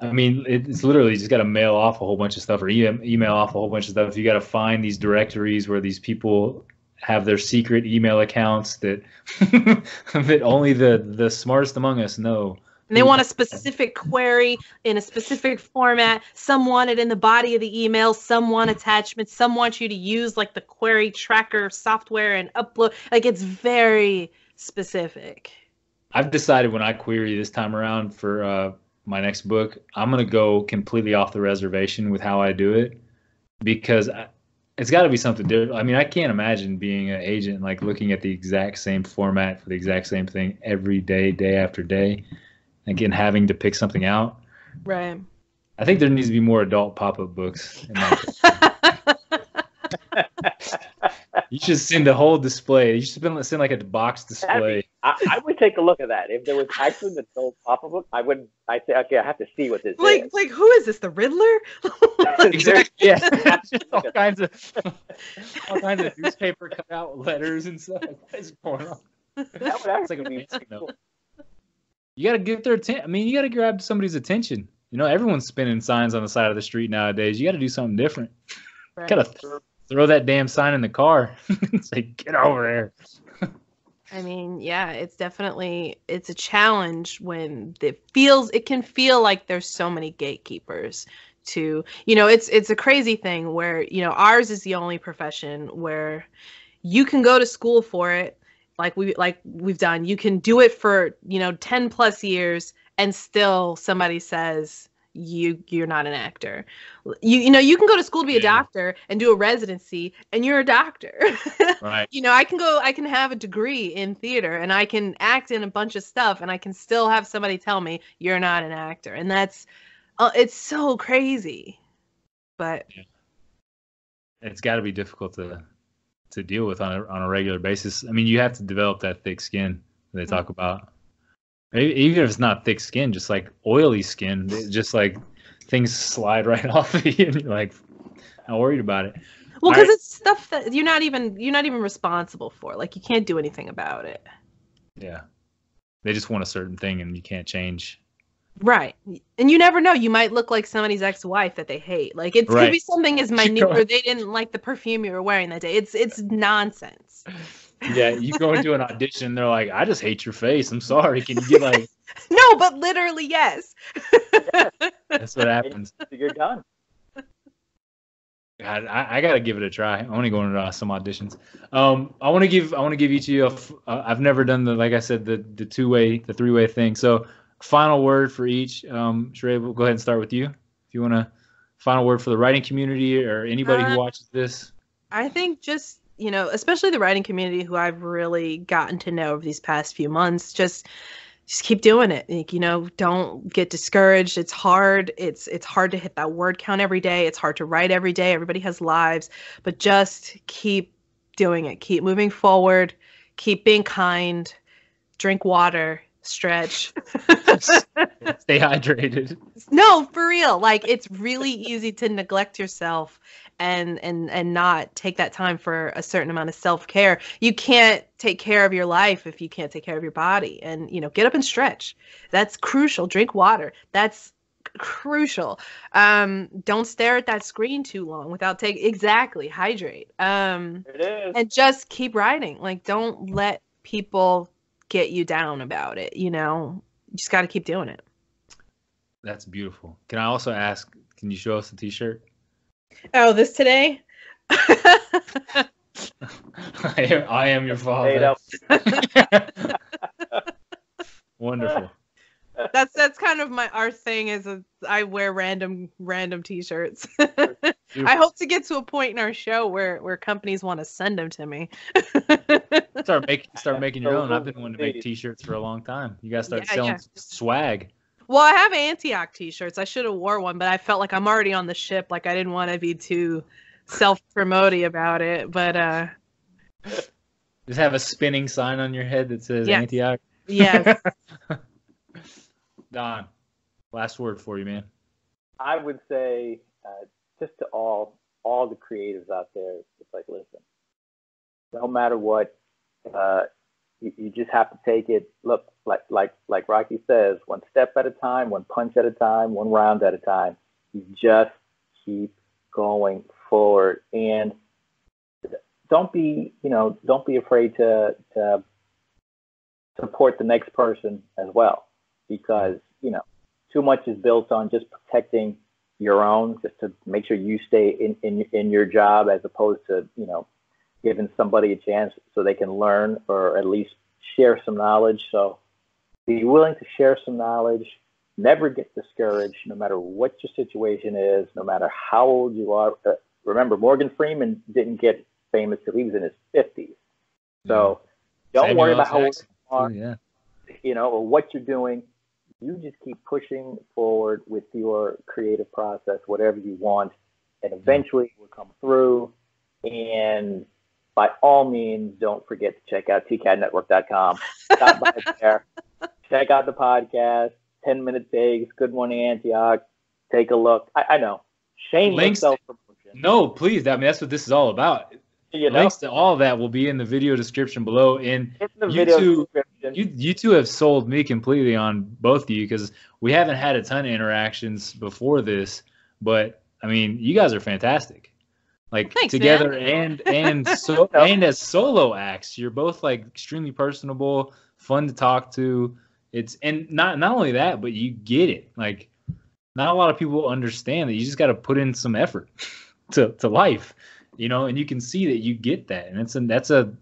I mean, it's literally just got to mail off a whole bunch of stuff or email off a whole bunch of stuff. You got to find these directories where these people have their secret email accounts that <laughs> that only the the smartest among us know and they want a specific query in a specific format. Some want it in the body of the email, some want attachments, some want you to use like the query tracker software and upload. Like it's very specific. I've decided when I query this time around for uh, my next book, I'm going to go completely off the reservation with how I do it because I, it's got to be something different. I mean, I can't imagine being an agent like looking at the exact same format for the exact same thing every day, day after day again having to pick something out. Right. I think there needs to be more adult pop-up books. <laughs> you should send a whole display. You should send like a box display. I, I, would take a look at that. If there was actually an adult pop-up book, I would. I say, okay, I have to see what this like, is. Like, who is this? The Riddler? <laughs> exactly. Yeah. all kinds of all kinds of newspaper cutout letters and stuff. What is going on? That would actually like be cool you got to get their attention. I mean, you got to grab somebody's attention. You know, everyone's spinning signs on the side of the street nowadays. You got to do something different. Right. Got to th- throw that damn sign in the car. <laughs> Say, get over there. I mean, yeah, it's definitely it's a challenge when it feels it can feel like there's so many gatekeepers to you know it's it's a crazy thing where you know ours is the only profession where you can go to school for it like we like we've done. You can do it for you know 10 plus years and still somebody says you you're not an actor. You you know you can go to school to be a doctor and do a residency and you're a doctor. <laughs> Right. You know i can go i can have a degree in theater and i can act in a bunch of stuff and i can still have somebody tell me you're not an actor. And that's uh, it's so crazy. But yeah. it's got to be difficult to to deal with on a, on a regular basis. I mean, you have to develop that thick skin they talk mm-hmm. about. Even if it's not thick skin, just like oily skin, just like things slide <laughs> right off of you, and you're like, not worried about it. Well, because it's stuff that you're not even you're not even responsible for. Like you can't do anything about it. Yeah, they just want a certain thing, and you can't change Right. And you never know. You might look like somebody's ex-wife that they hate. Like it right. could be something as <laughs> minute or they didn't like the perfume you were wearing that day. It's it's nonsense. Yeah, you go into an audition, they're like, I just hate your face. I'm sorry. Can you get like <laughs> No, but literally yes. <laughs> That's what happens. You're done. God, I, I, gotta give it a try. I want to go into uh, some auditions. Um, I want to give I want to give each of you. A, uh, I've never done the like I said the the two way the three way thing. So final word for each. Um, Cherrae, we'll go ahead and start with you. If you want to, final word for the writing community or anybody uh, who watches this. I think just you know, especially the writing community who I've really gotten to know over these past few months, just just keep doing it. Like, you know, don't get discouraged. It's hard. It's it's hard to hit that word count every day. It's hard to write every day. Everybody has lives, but just keep doing it. Keep moving forward. Keep being kind. Drink water stretch. <laughs> Stay hydrated. No, for real. Like it's really easy to neglect yourself and and and not take that time for a certain amount of self-care. You can't take care of your life if you can't take care of your body. And you know, get up and stretch. That's crucial. Drink water. That's crucial. Um, don't stare at that screen too long without taking exactly hydrate. Um, It is. and just keep writing. Like, don't let people get you down about it. You know, you just got to keep doing it. That's beautiful. Can I also ask? Can you show us the T-shirt? Oh, this today. I <laughs> am, I am your father. <laughs> Wonderful. that's that's kind of my our thing is a, I wear random random t-shirts. <laughs> I hope to get to a point in our show where where companies want to send them to me. <laughs> Start making start making your own. I've been wanting to make. T-shirts for a long time. You gotta start Yeah, selling yeah. swag. well, I have Antioch t-shirts. I should have wore one, but I felt like I'm already on the ship. Like I didn't want to be too self-promoting about it. But uh Just have a spinning sign on your head that says Yes. Antioch. yes. <laughs> Don, last word for you, man. I would say uh, just to all all the creatives out there, it's like listen, no matter what, uh, you, you just have to take it. Look, like like like Rocky says, one step at a time, one punch at a time, one round at a time. You just keep going forward, and don't be you know don't be afraid to to support the next person as well, because you know too much is built on just protecting your own, just to make sure you stay in, in, in your job as opposed to, you know, giving somebody a chance so they can learn or at least share some knowledge. So be willing to share some knowledge. Never get discouraged, no matter what your situation is, no matter how old you are. Uh, remember, Morgan Freeman didn't get famous till he was in his 50s. So don't Samuel worry about how old you are too, yeah. you know, or what you're doing. You just keep pushing forward with your creative process, whatever you want, and eventually it will come through. And by all means, don't forget to check out tcadnetwork.com. Stop by <laughs> there. Check out the podcast, 10 minute takes, Good Morning Antioch. Take a look. I, I know. Shameless Links- self promotion. No, please. I mean, that's what this is all about. You know, Links to all that will be in the video description below. And in the you video two- description. you you two have sold me completely on both of you because we haven't had a ton of interactions before this, but I mean, you guys are fantastic. Like Thanks, together and and <laughs> so No. and as solo acts, you're both like extremely personable, fun to talk to. It's and not not only that, but you get it. Like not a lot of people understand that you just got to put in some effort <laughs> to to life, you know, and you can see that you get that, and it's a that's a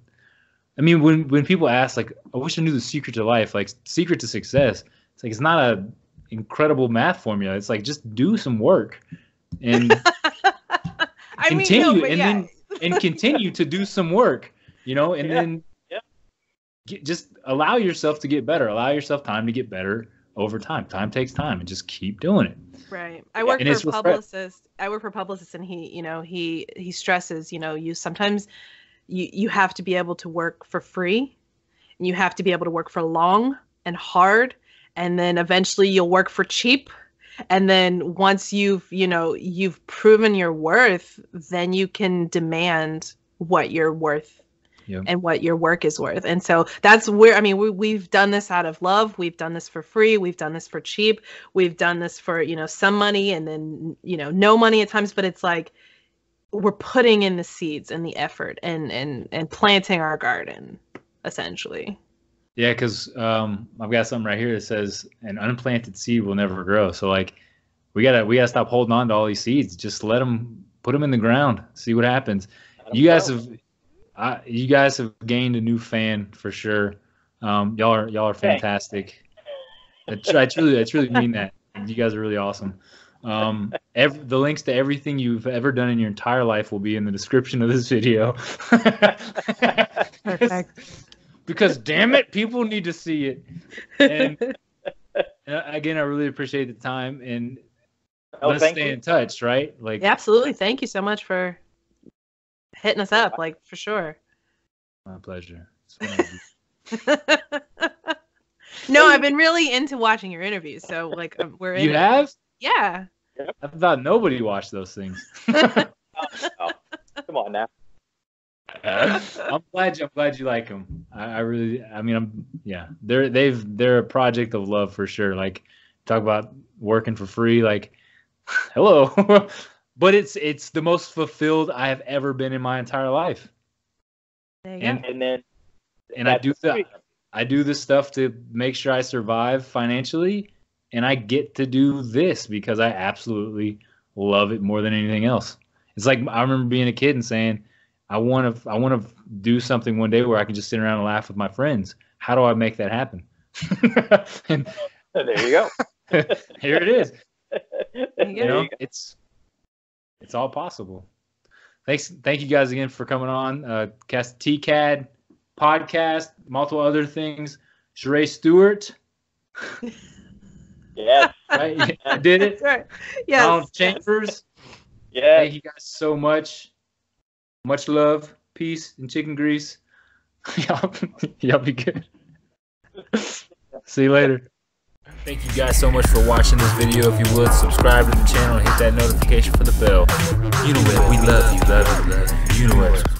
I mean, when when people ask like, I wish I knew the secret to life, like secret to success, it's like it's not a incredible math formula. It's like just do some work and <laughs> I mean, continue no, and yeah. then and continue to do some work, you know, and Yeah. then Yeah. get, just allow yourself to get better. Allow yourself time to get better over time. Time takes time, and just keep doing it. Right. I work And for a publicist. I work for a publicist and he, you know, he he stresses, you know, you sometimes you you have to be able to work for free and you have to be able to work for long and hard and then eventually you'll work for cheap and then once you've, you know, you've proven your worth, then you can demand what you're worth Yep. and what your work is worth. And so that's where I mean we we've done this out of love, we've done this for free, we've done this for cheap, we've done this for, you know, some money and then, you know, no money at times, but it's like we're putting in the seeds and the effort and and and planting our garden essentially. Yeah, because um, I've got something right here that says an unplanted seed will never grow. So like, we gotta we gotta stop holding on to all these seeds. Just let them put them in the ground. See what happens. You guys have, I, you guys have gained a new fan for sure. Um, y'all are y'all are fantastic. I, tr- I truly I truly mean that. You guys are really awesome. Um, ev- the links to everything you've ever done in your entire life will be in the description of this video. <laughs> because damn it, people need to see it. And uh, again, I really appreciate the time and Oh, let's stay you. in touch, right? Like, Yeah, absolutely. Thank you so much for hitting us up, like for sure. my pleasure. It's one of you. no, I've been really into watching your interviews, so like um, we're in you it. have? Yeah. I thought nobody watched those things. <laughs> Oh, come on now. <laughs> I'm glad you, I'm glad you like them. I, I really, I mean, I'm yeah. They're they've they're a project of love for sure. Like talk about working for free. Like, hello. <laughs> but it's it's the most fulfilled I have ever been in my entire life. And, and then and I do the I do this stuff to make sure I survive financially and I get to do this because I absolutely love it more than anything else. It's like I remember being a kid and saying, I want to I want to do something one day where I can just sit around and laugh with my friends. How do I make that happen? <laughs> and there you go. <laughs> here it is. You know, it's it's all possible. Thanks, thank you guys again for coming on. Uh, cast TCAD podcast, multiple other things. Cherrae Stuart. <laughs> Yes. Right? I <laughs> did it. Right. Yes. Donald Chambers. Yeah. Thank you guys so much. Much love, peace, and chicken grease. <laughs> y'all, y'all be good. See you later. Thank you guys so much for watching this video. If you would, subscribe to the channel and hit that notification for the bell. You know where we love you, love you, love you. You know where